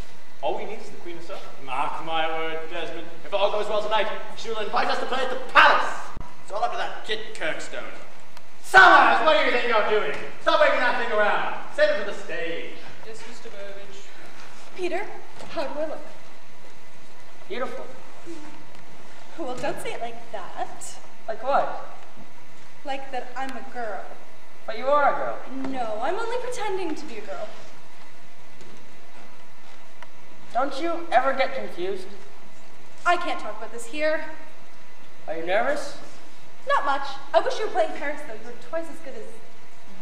All we need is the Queen herself. Mark my word, Desmond. If all goes well tonight, she will invite us to play at the palace. It's all up to that Kit Kirkstone. Summers, what do you think you're doing? Stop waving that thing around. Save it for the stage. Yes, Mr. Burbage. Peter, how do I look? Beautiful. Well, don't say it like that. Like what? Like that I'm a girl. But you are a girl. No, I'm only pretending to be a girl. Don't you ever get confused? I can't talk about this here. Are you nervous? Not much. I wish you were playing Paris, though. You're twice as good as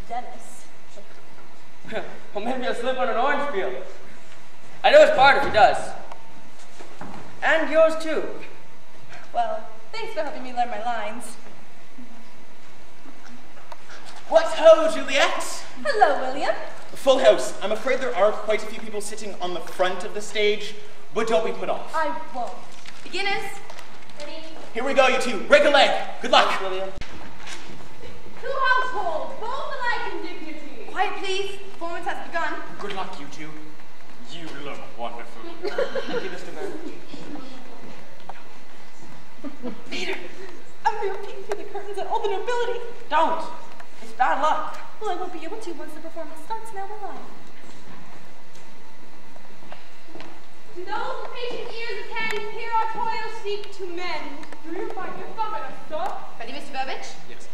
Dennis. (laughs) well, maybe he'll slip on an orange peel. I know his part if he does. And yours too. Well, thanks for helping me learn my lines. What ho, Juliet? Hello, William. Full house. I'm afraid there are quite a few people sitting on the front of the stage, but don't be put off. I won't. Beginners. Ready? Here we go, you two. Break a leg. Good luck. William. Two households, both alike in dignity. Quiet, please. Performance has begun. Good luck, you two. You look wonderful. (laughs) Thank you, Mr. Burbage. Peter, I'm here peeking through the curtains at all the nobility. Don't. It's bad luck. Well, I won't be able to once the performance starts now, will I? To those with patient ears attend, here our toils seek to mend. Do you find your thumb in a stop? Ready, Mr. Burbage? Yes.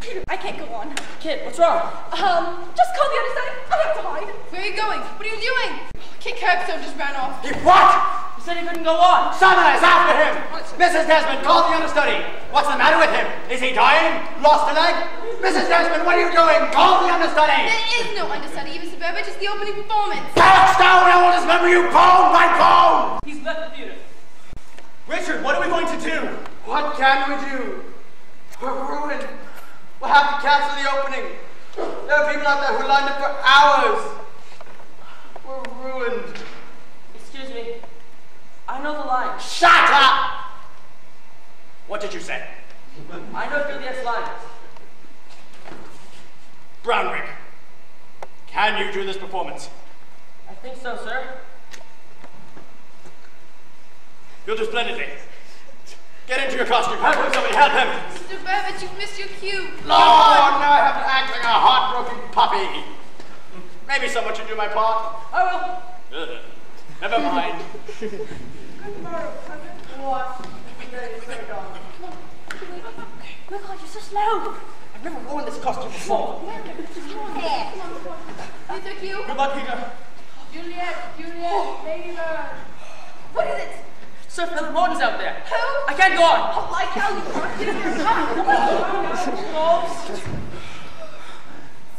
Peter, (gasps) I can't go on. Kid, what's wrong? Um, just call the understudy. I have to hide. Where are you going? What are you doing? Kit Kirkstone just ran off. He what? He said he couldn't go on. Summers, after him! Mrs. Desmond, call the understudy. What's the matter with him? Is he dying? Lost a leg? Mrs. Desmond, what are you doing? Call the understudy! There is no understudy, Mr. Burbage. It's the opening performance. Kirkstone, I will dismember you bone by bone! He's left the theater. Richard, what are we going to do? What can we do? We're ruined. We'll have to cancel the opening. There are people out there who lined up for hours. We're ruined. Excuse me. I know the lines. Shut up! What did you say? I know Juliet's lines. Brownrigg, can you do this performance? I think so, sir. You'll do splendidly. Get into your costume. Help him, somebody, help him! Mr. Burbage, you've missed your cue. Lord, now I have to act like a heartbroken puppy. Maybe someone should do my part. I will. Ugh. Never mind. (laughs) Oh my god, you're so slow. I've never worn this costume before. Juliet, Juliet, Ladybird. What is it? Sir Philip Morton's out there. Who? I can't go on. Oh, I tell you,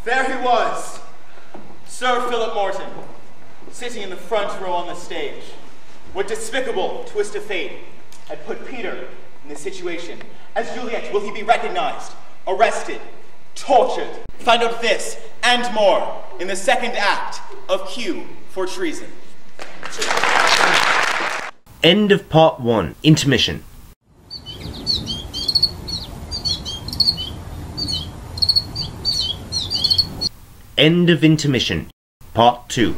There he was, Sir Philip Morton, sitting in the front row on the stage. What despicable twist of fate had put Peter in this situation? As Juliet, will he be recognized, arrested, tortured? Find out this and more in the second act of Cue for Treason. End of part one. Intermission. End of intermission. Part two.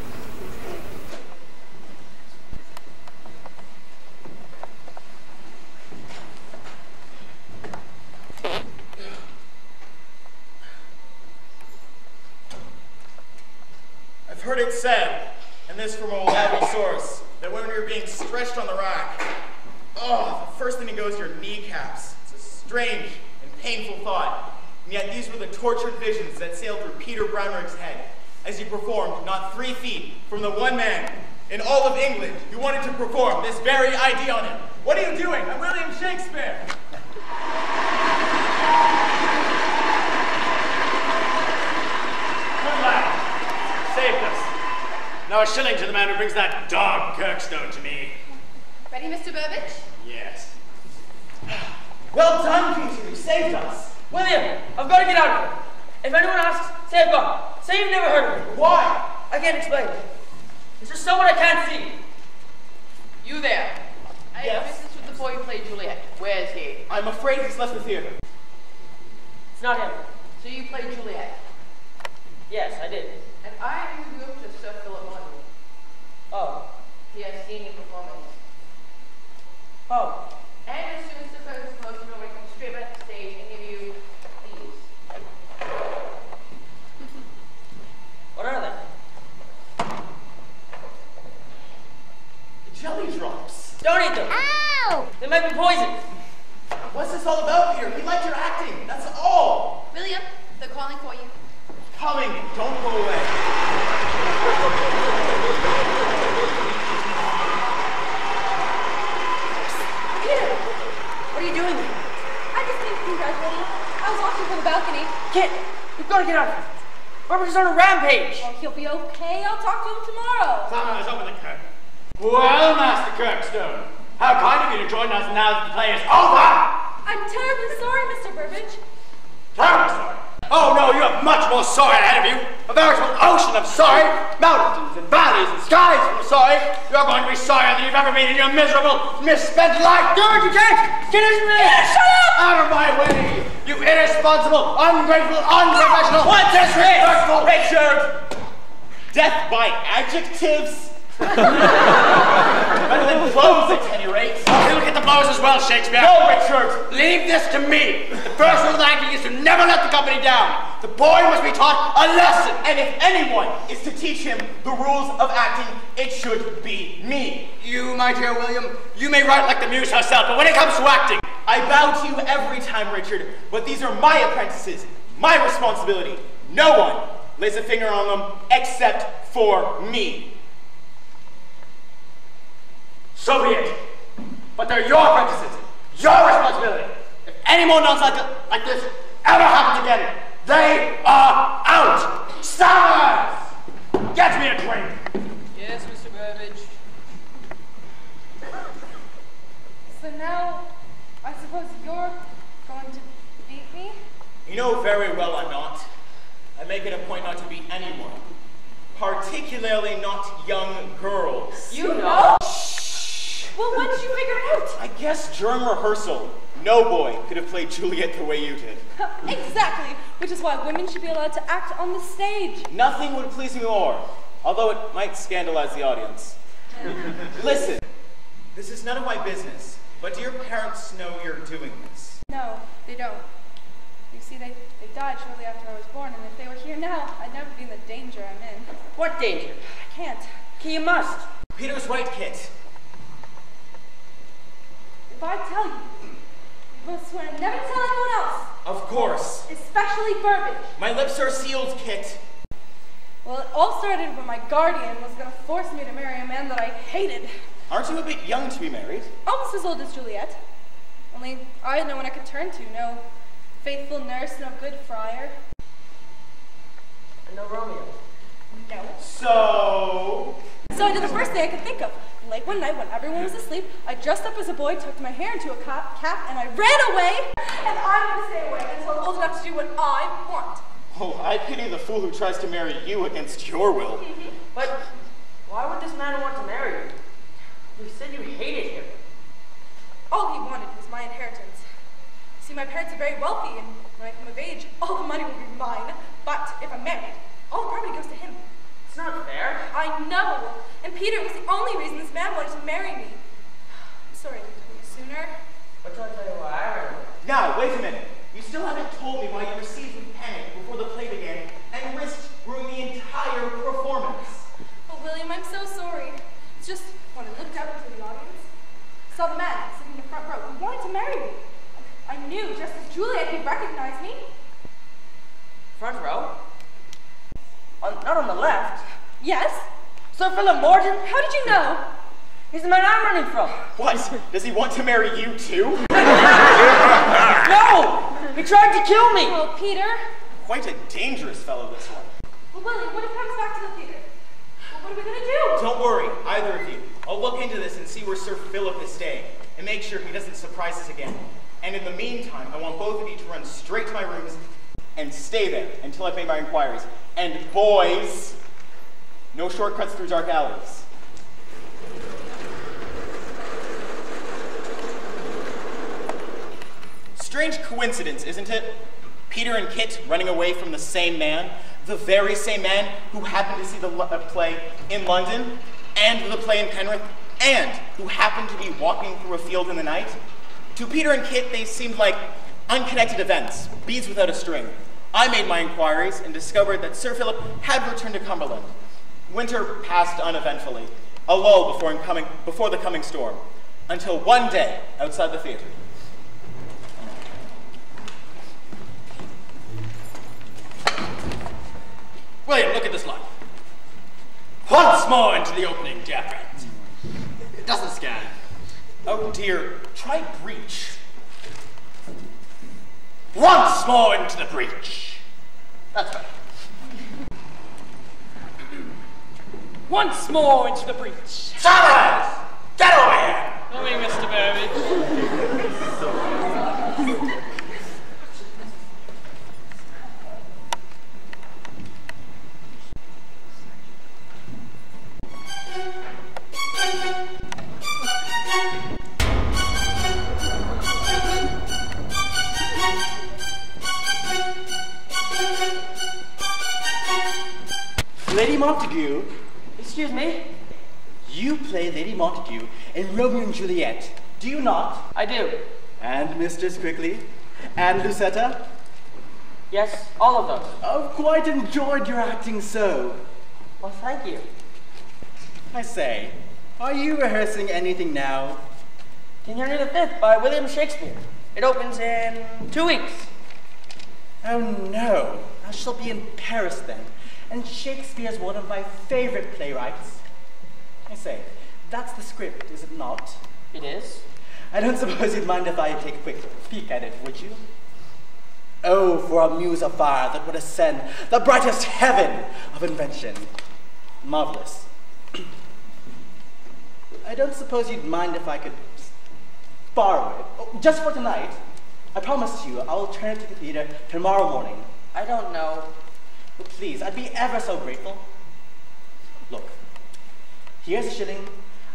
Death by adjectives? (laughs) Better than blows at any rate. Oh, he'll get the blows as well, Shakespeare. No, Richard! Leave this to me. The first rule of acting is to never let the company down. The boy must be taught a lesson. And if anyone is to teach him the rules of acting, it should be me. You, my dear William, you may write like the muse herself, but when it comes to acting, I bow to you every time, Richard, but these are my apprentices, my responsibility. No one lays a finger on them except for me. so be it. But they're your apprentices, your responsibility. If any more nonsense like, like this ever happens again, they are out. Stars! Get me a drink. Yes, Mr. Burbage. So now, I suppose you're going to beat me? You know very well I'm not. I make it a point not to beat anyone, particularly not young girls. You know? Shh. Well, when did you figure it out? I guess during rehearsal, no boy could have played Juliet the way you did. (laughs) exactly, which is why women should be allowed to act on the stage. Nothing would please me more, although it might scandalize the audience. (laughs) Listen, this is none of my business, but do your parents know you're doing this? No, they don't. You see, they, they died shortly after I was born, and if they were here now, I'd never be in the danger I'm in. What danger? I can't. Okay, you must. Peter's right, Kit. If I tell you, you will swear never tell anyone else, Of course. especially Burbage. My lips are sealed, Kit. Well, it all started when my guardian was going to force me to marry a man that I hated. Aren't you a bit young to be married? Almost as old as Juliet. Only I had no one I could turn to, no faithful nurse, no good friar. And no Romeo. No. So. So I did the first thing I could think of. Late one night when everyone was asleep, I dressed up as a boy, tucked my hair into a cap, cap and I ran away. And I'm going to stay away until I'm old enough to do what I want. Oh, I pity the fool who tries to marry you against your will. (laughs) But why would this man want to marry you? You said you hated him. All he wanted was my inheritance. See, my parents are very wealthy, and when I come of age, (laughs) all the money will be mine. But if I'm married, all the property goes to him. It's not fair. I know. And Peter was the only reason this man wanted to marry me. I'm sorry I didn't tell you sooner. But I'll tell you why I ran. Now, wait a minute. You still haven't told me why you were seized with panic before the play began and risked ruining the entire performance. Oh, William, I'm so sorry. It's just when I looked out into the audience, saw the man sitting you'd recognize me. Front row? On, not on the left. Yes? Sir Philip Morton? How did you know? He's the man I'm running from. What? Does he want to marry you too? (laughs) (laughs) no! He tried to kill me! Oh, Peter. Quite a dangerous fellow, this one. Well, Willie, what if he comes back to the theater? Well, what are we gonna do? Don't worry, either of you. I'll look into this and see where Sir Philip is staying, and make sure he doesn't surprise us again. And in the meantime, I want both of you to run straight to my rooms and stay there until I've made my inquiries. And boys, no shortcuts through dark alleys. Strange coincidence, isn't it? Peter and Kit running away from the same man, the very same man who happened to see the uh, play in London, and the play in Penrith, and who happened to be walking through a field in the night. To Peter and Kit, they seemed like unconnected events, beads without a string. I made my inquiries and discovered that Sir Philip had returned to Cumberland. Winter passed uneventfully, a lull before, before the coming storm, until one day outside the theater. William, look at this line. Once more into the opening, dear friends. It doesn't scan. Oh dear, try breach. Once more into the breach. That's better. Once more into the breach. Summers! Get over here! Coming, Mr. Burbage. Lady Montague, Excuse me? you play Lady Montague in Romeo and Juliet, do you not? I do. And Mistress Quickly? And Lucetta? Yes, all of those. I've quite enjoyed your acting so. Well, thank you. I say, are you rehearsing anything now? King Henry V by William Shakespeare. It opens in two weeks. Oh no, I shall be in Paris then, and Shakespeare's one of my favorite playwrights. I say, that's the script, is it not? It is. I don't suppose you'd mind if I take a quick peek at it, would you? Oh, for a muse of fire that would ascend the brightest heaven of invention. Marvelous. (clears throat) I don't suppose you'd mind if I could borrow it, oh, just for tonight. I promise you, I'll return it to the theater tomorrow morning. I don't know. But please, I'd be ever so grateful. Look, here's a shilling.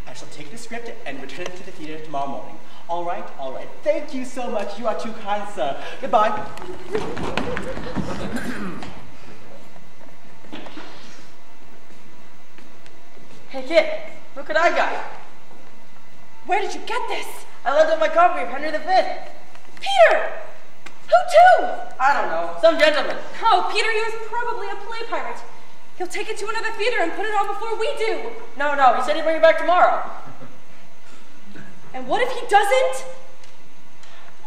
I shall take the script and return it to the theater tomorrow morning. All right, all right. Thank you so much. You are too kind, sir. Goodbye. (coughs) Hey, kid, look what I got. Where did you get this? I lent up my copy of Henry V. Peter! Who to? I don't know. Some gentleman. Oh, Peter, he was probably a play pirate. He'll take it to another theater and put it on before we do. No, no, he said he'd bring it back tomorrow. And what if he doesn't?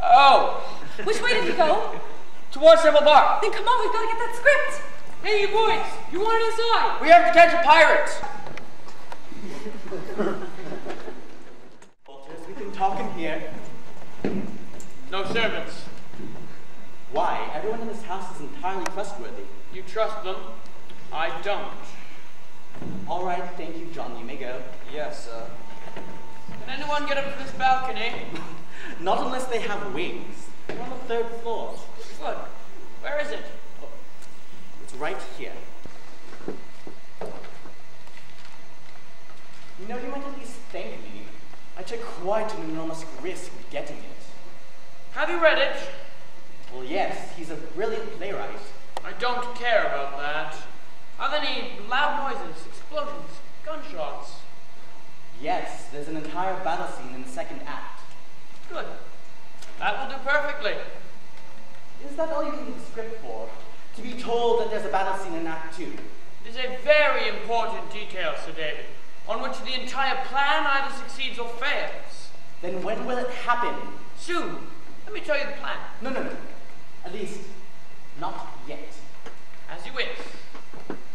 Oh. Which way did he go? (laughs) Towards Civil Bar. Then come on, we've got to get that script. Hey, you boys, you want it inside? We have to catch a pirate. Walters, we can talk in here. No servants. Why? Everyone in this house is entirely trustworthy. You trust them? I don't. All right, thank you, John. You may go. Yes, sir. Can anyone get up to this balcony? (laughs) Not unless they have wings. They're on the third floor. Good. Where is it? Oh, it's right here. You know, you might at least thank me. I took quite an enormous risk getting it. Have you read it? Well, yes, he's a brilliant playwright. I don't care about that. Are there any loud noises, explosions, gunshots? Yes, there's an entire battle scene in the second act. Good. That will do perfectly. Is that all you need the script for? To be told that there's a battle scene in Act Two? It is a very important detail, Sir David, on which the entire plan either succeeds or fails. Then when will it happen? Soon. Let me tell you the plan. No, no, no. At least, not yet. As you wish.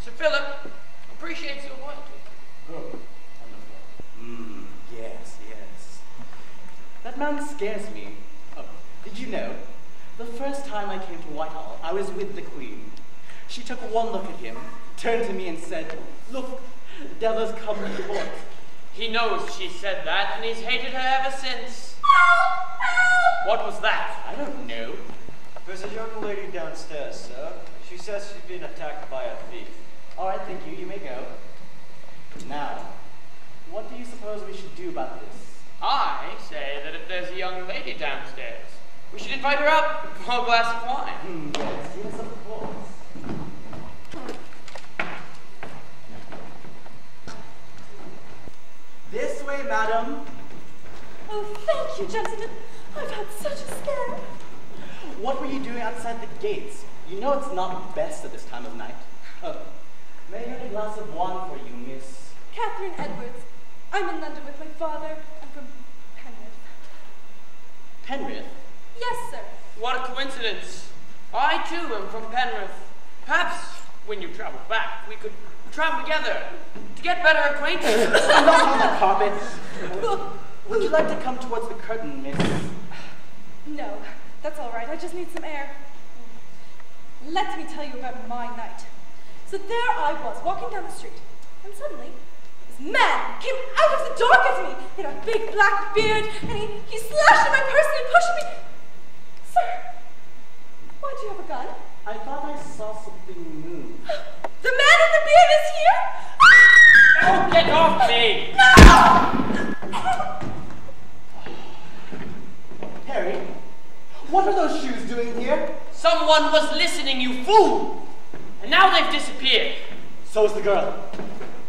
Sir Philip appreciates your loyalty. Good. Wonderful. Hmm, yes, yes. That man scares me. Oh, did you know? The first time I came to Whitehall, I was with the Queen. She took one look at him, turned to me and said, Look, Della's come to court. He knows she said that, and he's hated her ever since. What was that? I don't know. There's a young lady downstairs, sir. She says she's been attacked by a thief. All right, thank you. You may go. Now, what do you suppose we should do about this? I say that if there's a young lady downstairs, we should invite her up for a glass of wine. Hmm, yes, yes, of course. This way, madam. Oh, thank you, gentlemen. I've had such a scare. What were you doing outside the gates? You know it's not best at this time of night. Oh, may I get a glass of wine for you, miss? Catherine Edwards. I'm in London with my father. I'm from Penrith. Penrith? Yes, sir. What a coincidence. I too am from Penrith. Perhaps when you travel back, we could travel together to get better acquainted. (coughs) Not on the carpet. Would you like to come towards the curtain, miss? No, that's all right. I just need some air. Let me tell you about my night. So there I was, walking down the street, and suddenly this man came out of the dark at me. He had a big black beard, and he, he slashed at my person and pushed me. Sir, why do you have a gun? I thought I saw something move. (gasps) The man with the beard is here? Oh, get off me! No! Harry, what are those shoes doing here? Someone was listening, you fool! And now they've disappeared. So is the girl.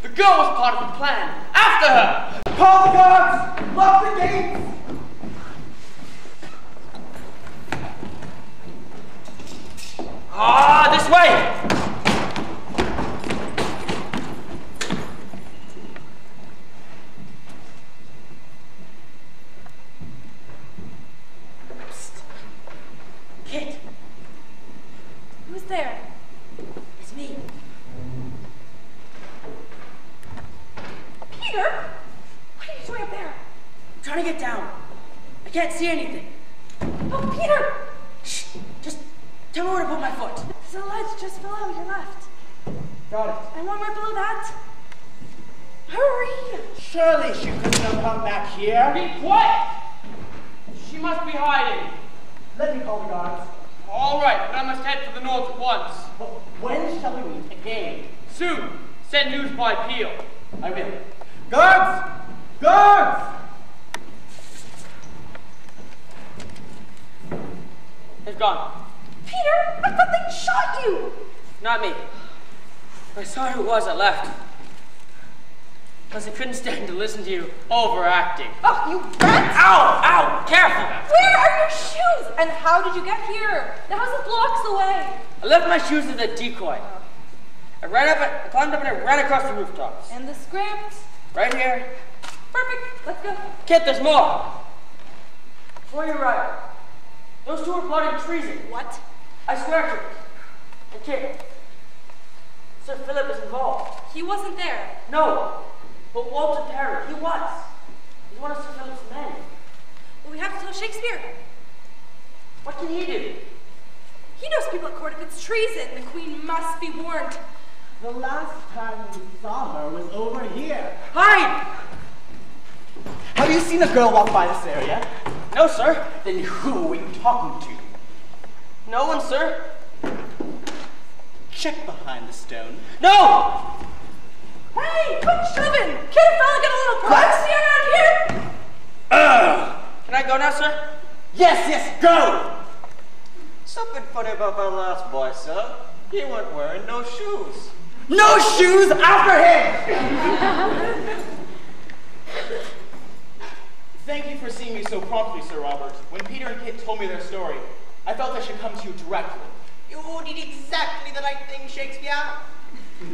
The girl was part of the plan. After her! Call the guards! Lock the gates! Ah, this way! After him! Thank you for seeing me so promptly, Sir Robert. When Peter and Kit told me their story, I felt I should come to you directly. You did exactly the right thing, Shakespeare.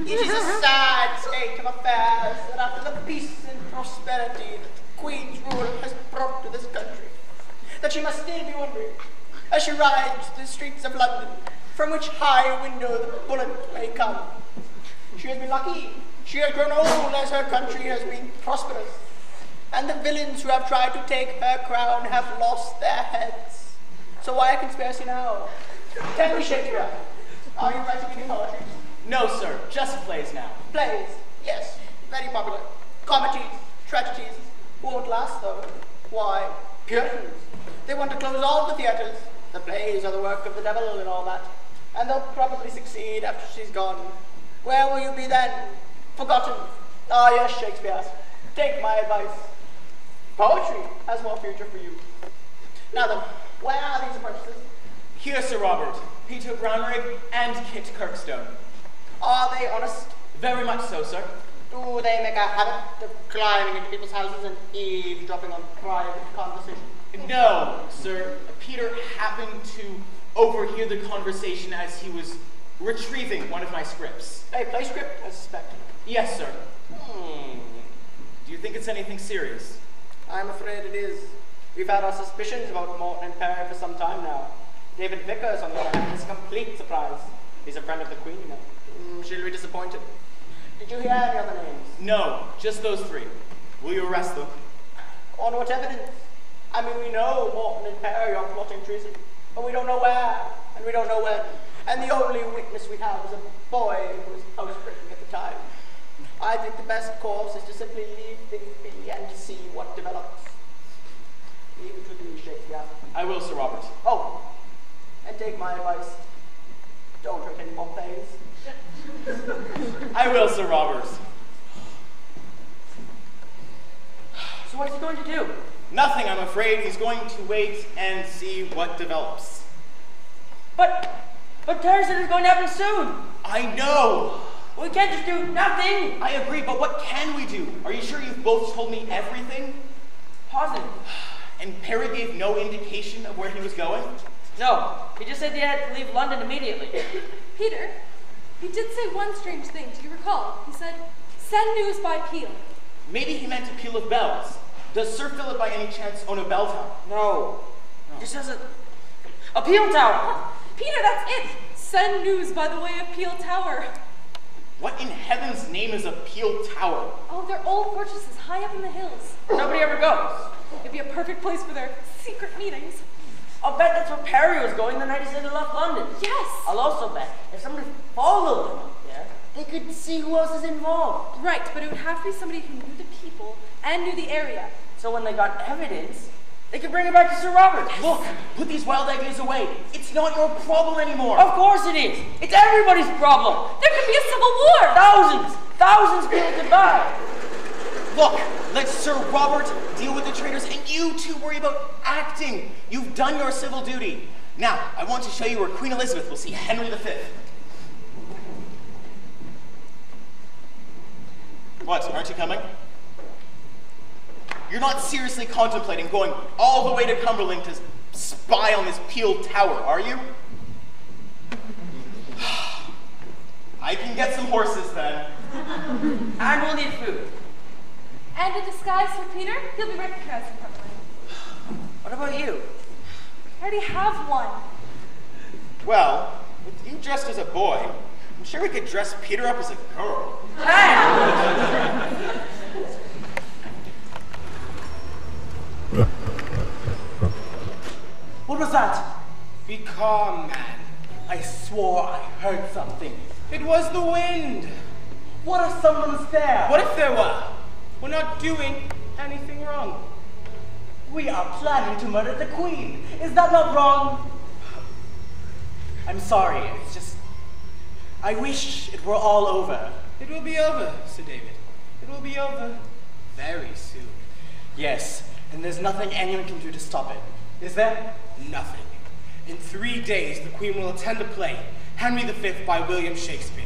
It is a sad state of affairs that after the peace and prosperity that the Queen's rule has brought to this country, that she must still be wondering, as she rides the streets of London, from which high window the bullet may come. She has been lucky. She has grown old as her country has been prosperous. And the villains who have tried to take her crown have lost their heads. So why a conspiracy now? Tell me, Shakespeare, are you writing any poetry? No, sir, just plays now. Plays, yes, very popular. Comedies, tragedies, won't last though. Why? Puritans. They want to close all the theatres. The plays are the work of the devil and all that. And they'll probably succeed after she's gone. Where will you be then? Forgotten. Ah, yes, Shakespeare. Take my advice. Poetry has more future for you. Now then, where are these apprentices? Here, Sir Robert, Peter Brownrigg and Kit Kirkstone. Are they honest? Very much so, sir. Do they make a habit of climbing into people's houses and eavesdropping on private conversation? No, sir. Peter happened to overhear the conversation as he was retrieving one of my scripts. A play script, I suspect. Yes, sir. Hmm. Do you think it's anything serious? I'm afraid it is. We've had our suspicions about Morton and Perry for some time now. David Vickers, on the other hand, is a complete surprise. He's a friend of the Queen, you know. Mm, she'll be disappointed. Did you hear any other names? No, just those three. Will you arrest them? On what evidence? I mean, we know Morton and Perry are plotting treason, but we don't know where, and we don't know when. And the only witness we have is a boy who was housebreaking at the time. I think the best course is to simply leave things be and see what develops. Leave it to me, Shakespeare. I will, Sir Robert. Oh, and take my advice. Don't hurt any more plays. (laughs) I will, Sir Robert. So what's he going to do? Nothing, I'm afraid. He's going to wait and see what develops. But, but Terry said it's going to happen soon. I know. We can't just do nothing. I agree, but what can we do? Are you sure you've both told me everything? Positive. (sighs) And Perry gave no indication of where he was going? No, he just said he had to leave London immediately. (coughs) Peter, he did say one strange thing. Do you recall? He said, send news by Peel. Maybe he meant a peal of bells. Does Sir Philip by any chance own a bell tower? No. This has a, a Peel tower. (laughs) Peter, that's it. Send news by the way of Peel Tower. What in heaven's name is a Peel Tower? Oh, they're old fortresses high up in the hills. Nobody ever goes. It'd be a perfect place for their secret meetings. I'll bet that's where Perry was going the night he said he left London. Yes. I'll also bet if somebody followed him up there, they could see who else is involved. Right, but it would have to be somebody who knew the people and knew the area. So when they got evidence, they can bring it back to Sir Robert. Yes. Look, put these wild ideas away. It's not your problem anymore. Of course it is. It's everybody's problem. There could be a civil war. Thousands, thousands people could die. Look, let Sir Robert deal with the traitors, and you two worry about acting. You've done your civil duty. Now, I want to show you where Queen Elizabeth will see Henry V. What, aren't you coming? You're not seriously contemplating going all the way to Cumberland to spy on this Peel Tower, are you? (sighs) I can get some horses then. (laughs) and we'll need food. And a disguise for Peter? He'll be recognized in Cumberland. (sighs) What about you? I already have one. Well, with you dressed as a boy, I'm sure we could dress Peter up as a girl. (laughs) What was that? Be calm, man. I swore I heard something. It was the wind. What if someone's there? What if there were? We're not doing anything wrong. We are planning to murder the queen. Is that not wrong? I'm sorry, it's just. I wish it were all over. It will be over, Sir David. It will be over very soon. Yes, and there's nothing anyone can do to stop it. Is there? Nothing. In three days, the Queen will attend a play, Henry V by William Shakespeare.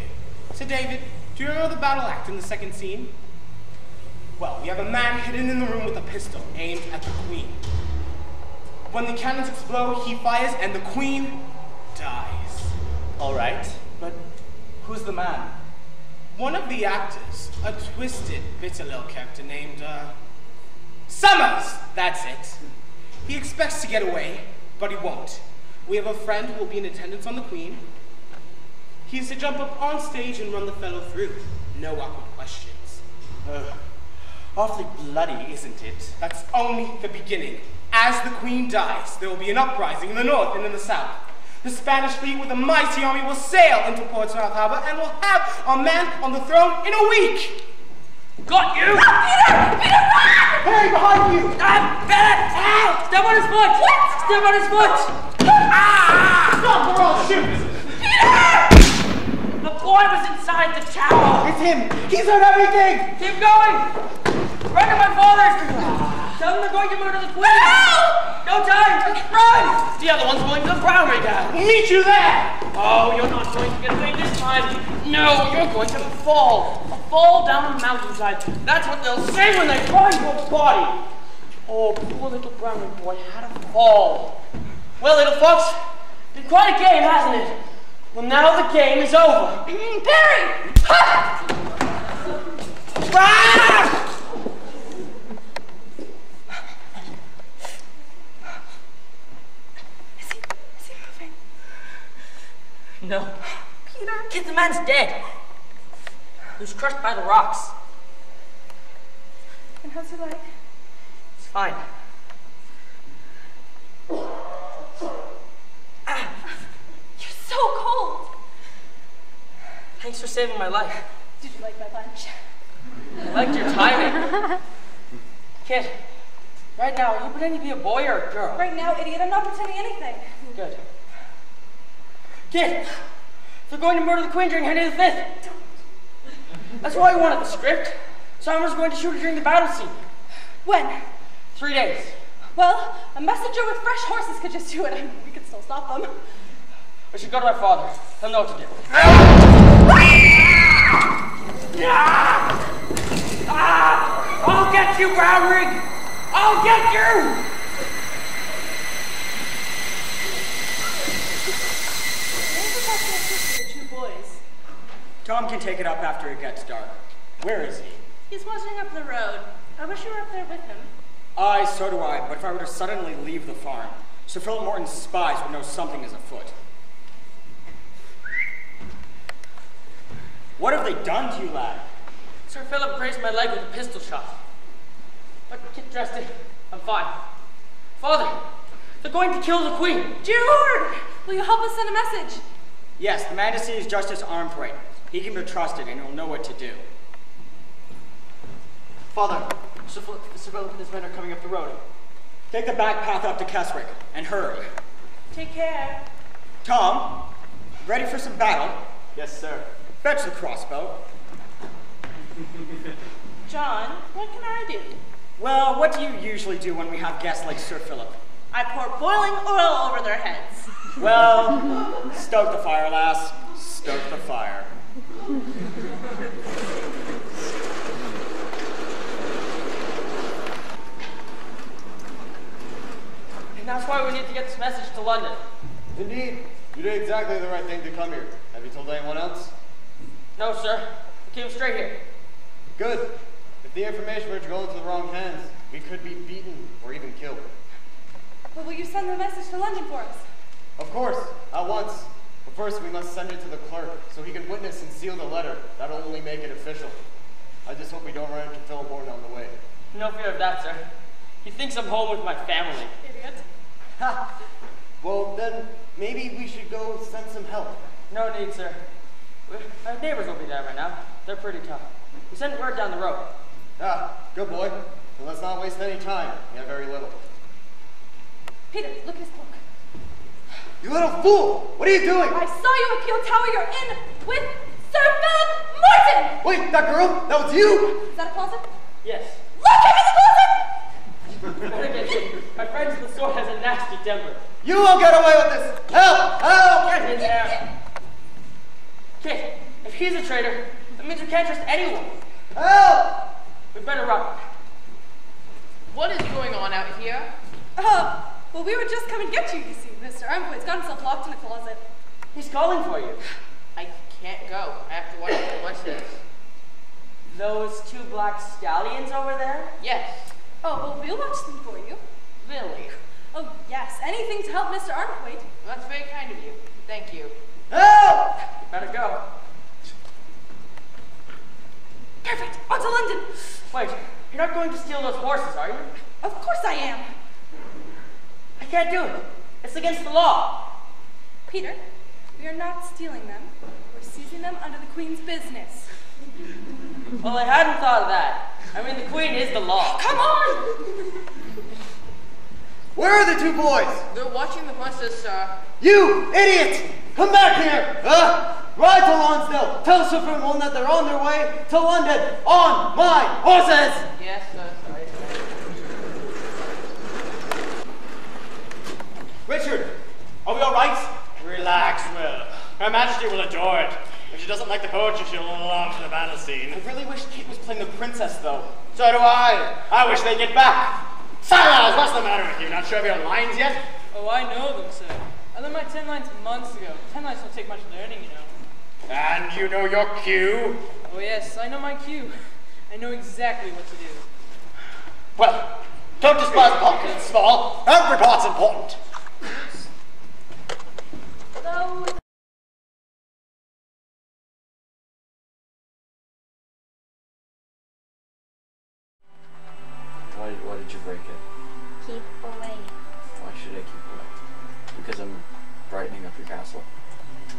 Sir David, do you remember the battle act in the second scene? Well, we have a man hidden in the room with a pistol aimed at the Queen. When the cannons explode, he fires and the Queen dies. All right, but who's the man? One of the actors, a twisted, bitter little character named, uh, Summers! That's it. He expects to get away, but he won't. We have a friend who will be in attendance on the Queen. He's to jump up on stage and run the fellow through. No awkward questions. Uh, awfully bloody, isn't it? That's only the beginning. As the Queen dies, there will be an uprising in the north and in the south. The Spanish fleet with a mighty army will sail into Portsmouth Harbor and will have a man on the throne in a week. Got you! Peter! Peter, run! Harry, behind you! Ah, Bennett! Ow! Step on his foot! What? Step on his foot! Ah! Stop, or I'll shoot! Peter! The boy was inside the tower! It's him! He's heard everything! Keep going! Run to my father's! Tell them they're going to murder the queen! No time! Run! The other one's going to the Bowery down! We'll meet you there! Oh, you're not going to get away this time! No, you're going to fall! Fall down the mountainside. That's what they'll say when they find your body! Oh, poor little Brownie boy had a fall. Well, little fox, been quite a game, hasn't it? Well, now the game is over. Mm, Perry! Ah! Is he, is he moving? No. Peter? Kit, the man's dead. He was crushed by the rocks. And how's he like? It's fine. You're so cold. Thanks for saving my life. Did you like my lunch? I liked your timing. Kit, right now, are you pretending to be a boy or a girl? Right now, idiot, I'm not pretending anything. Good. Kit, they're going to murder the Queen during Henry V. That's why I wanted the script. Simon was going to shoot it during the battle scene. When? Three days. Well, a messenger with fresh horses could just do it. I mean, we could still stop them. I should go to my father. He'll know what to do. Ah! I'll get you, Brownrigg! I'll get you! the two boys. Tom can take it up after it gets dark. Where is he? He's washing up the road. I wish you were up there with him. Aye, so do I, but if I were to suddenly leave the farm, Sir Philip Morton's spies would know something is afoot. What have they done to you, lad? Sir Philip grazed my leg with a pistol shot. But get dressed in. I'm fine. Father, they're going to kill the Queen. Dear Lord, will you help us send a message? Yes, the Majesty is Justice Armthwaite. He can be trusted and he'll know what to do. Father, Sir Philip, Sir Philip and his men are coming up the road. Take the back path up to Keswick, and hurry. Take care. Tom, ready for some battle? Yes, sir. Fetch the crossbow. (laughs) John, what can I do? Well, what do you usually do when we have guests like Sir Philip? I pour boiling oil over their heads. Well, (laughs) stoke the fire, lass. Stoke the fire. And that's why we need to get this message to London. Indeed. You did exactly the right thing to come here. Have you told anyone else? No, sir. We came straight here. Good. If the information were to go into the wrong hands, we could be beaten or even killed. But will you send the message to London for us? Of course, at once. But first we must send it to the clerk so he can witness and seal the letter. That'll only make it official. I just hope we don't run into Philip Morton on the way. No fear of that, sir. He thinks I'm home with my family. Idiot. Ha! Well, then maybe we should go send some help. No need, sir. Our neighbors will be there right now. They're pretty tough. We sent word down the road. Ah, good boy. Then let's not waste any time. We have very little. Peter, look at his cloak. You little fool! What are you doing? I saw you at Peel Tower. You're in with Sir Philip Morton! Wait, that girl? That was you? Is that a closet? Yes. Look him in the closet! Better get in. My friend in the store has a nasty temper. You won't get away with this! Help! Help! Get in there. Kit, if he's a traitor, that means we can't trust anyone. Help! We better run. What is going on out here? Uh, well, we would just come and get you, you see. Mr. Armboyd's got himself locked in a closet. He's calling for you. I can't go. I have to watch watch this. Those two black stallions over there? Yes. Oh, well, we'll watch them for you. Really? Oh, yes, anything to help Mr. Armthwaite. That's very kind of you. Thank you. Help! Better go. Perfect. On to London. Wait, you're not going to steal those horses, are you? Of course I am. I can't do it. It's against the law. Peter, we are not stealing them. We're seizing them under the Queen's business. Well, I hadn't thought of that. I mean, the Queen is the law. Come on! Where are the two boys? They're watching the horses, sir. You idiot! Come back here! Huh? Ride to Lonsdale. Tell Sir Ferdinand that they're on their way to London on my horses! Yes, sir. Sorry. Richard, are we all right? Relax, Will. Her Majesty will adore it. If she doesn't like the poetry, she'll love the battle scene. I really wish Kate was playing the princess, though. So do I. I wish they'd get back. Silas, what's the matter with you? Not sure of your lines yet? Oh, I know them, sir. I learned my ten lines months ago. Ten lines don't take much learning, you know. And you know your cue? Oh, yes, I know my cue. (laughs) I know exactly what to do. Well, don't despise a part 'cause it's small. Every part's important. Why, why did you break it? keep away. Why should I keep away? Because I'm brightening up your castle.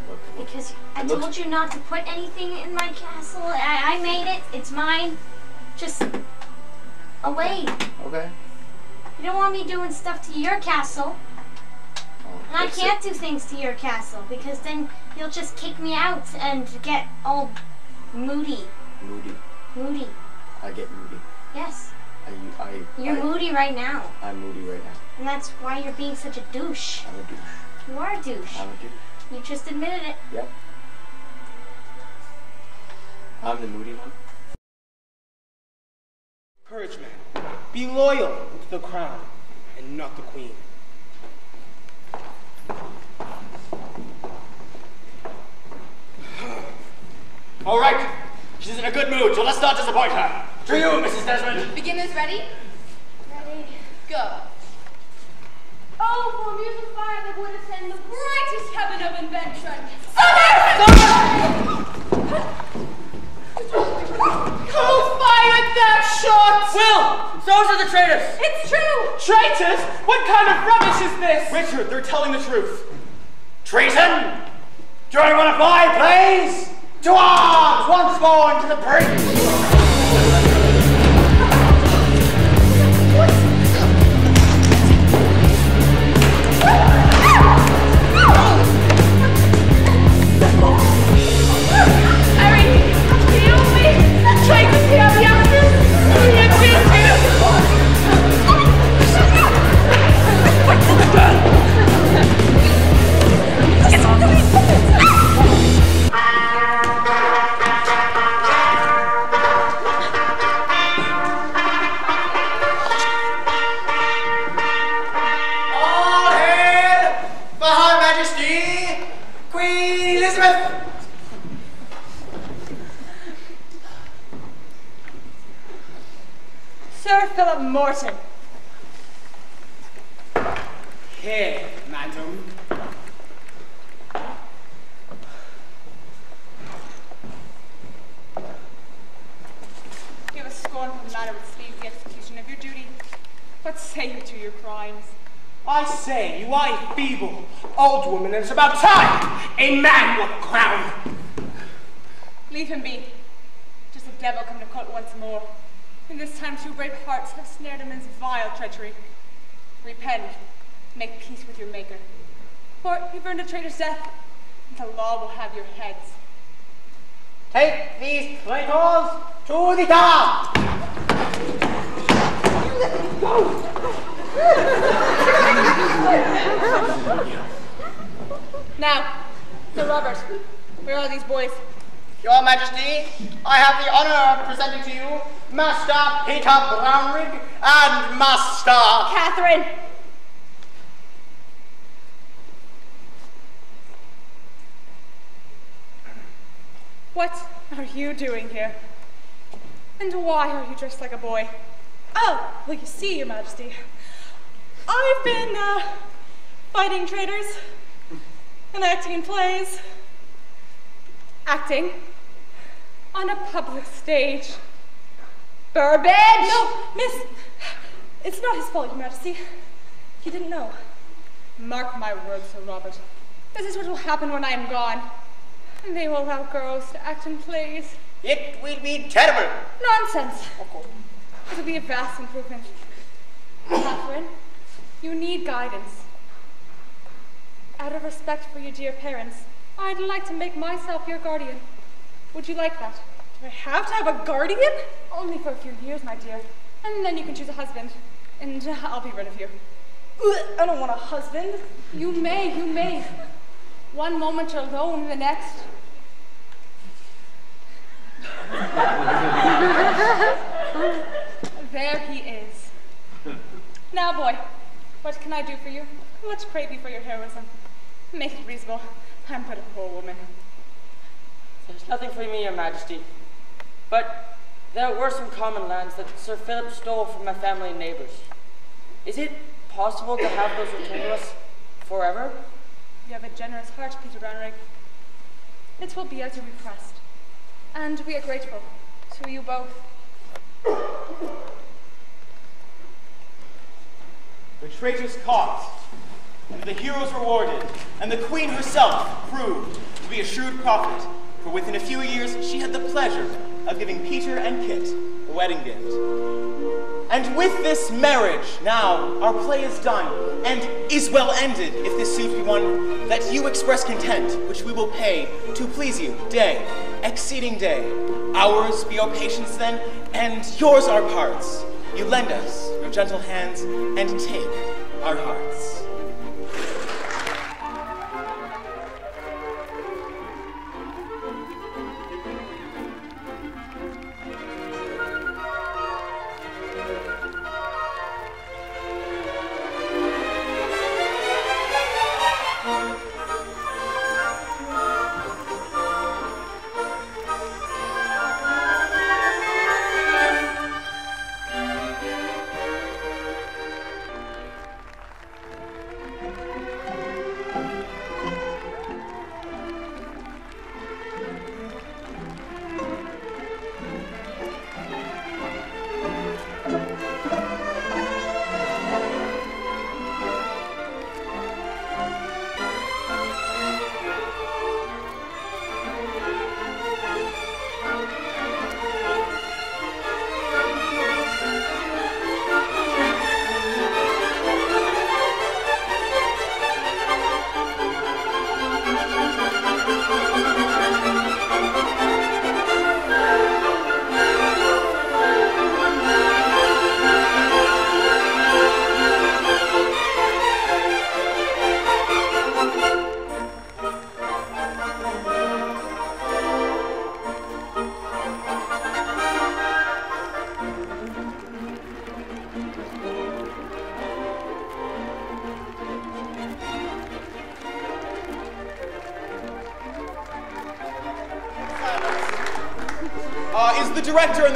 Look, look. Because I It told you not to put anything in my castle. I, I made it. It's mine. Just away. Okay. You don't want me doing stuff to your castle. And I can't do things to your castle because then you'll just kick me out and get all moody. Moody. Moody. I get moody. Yes. I, I, You're I, moody right now. I'm moody right now. And that's why you're being such a douche. I'm a douche. You are a douche. I'm a douche. You just admitted it. Yep. I'm the moody one. Courage, man. Be loyal to the crown and not the queen. All right. She's in a good mood, so let's not disappoint her. To you, Mrs. Desmond. Beginners ready? Ready. Go. Oh, for music fire that would ascend the brightest heaven of invention. Who fired that shot? Will! Those are the traitors! It's true! Traitors? What kind of rubbish is this? Richard, they're telling the truth. Treason! During one of my plays! To arms once more into the breach! Old woman, and it's about time a man wore the crown. Leave him be. Just a devil come to court once more. And this time two brave hearts have snared him in his vile treachery. Repent. Make peace with your maker. For you've earned a traitor's death, and the law will have your heads. Take these traitors to the tower! Now, the robbers. Where are these boys? Your Majesty, I have the honor of presenting to you Master Peter Brownrigg and Master... Catherine! What are you doing here? And why are you dressed like a boy? Oh, well, you see, Your Majesty, I've been uh, fighting traitors and acting in plays. Acting on a public stage. Burbage! No, miss, it's not his fault, Your Majesty. He didn't know. Mark my words, Sir Robert. This is what will happen when I am gone. They will allow girls to act in plays. It will be terrible. Nonsense. It will be a vast improvement. Catherine, you need guidance. Out of respect for your dear parents, I'd like to make myself your guardian. Would you like that? Do I have to have a guardian? Only for a few years, my dear. And then you can choose a husband. And uh, I'll be rid of you. I don't want a husband. You may, you may. One moment you're alone, the next. (laughs) there he is. Now, boy, what can I do for you? Let's praise you for your heroism. Make it reasonable. I'm but a poor woman. There's nothing for me, Your Majesty. But there were some common lands that Sir Philip stole from my family and neighbors. Is it possible to have those returned to us forever? You have a generous heart, Peter Brownrigg. It will be as you request. And we are grateful to you both. The traitors caught, the heroes rewarded, and the queen herself proved to be a shrewd prophet, for within a few years she had the pleasure of giving Peter and Kit a wedding gift. And with this marriage, now our play is done, and is well ended, if this suit be one that you express content, which we will pay to please you, day, exceeding day. Ours be your patience then, and yours our parts. You lend us your gentle hands, and take our hearts. Director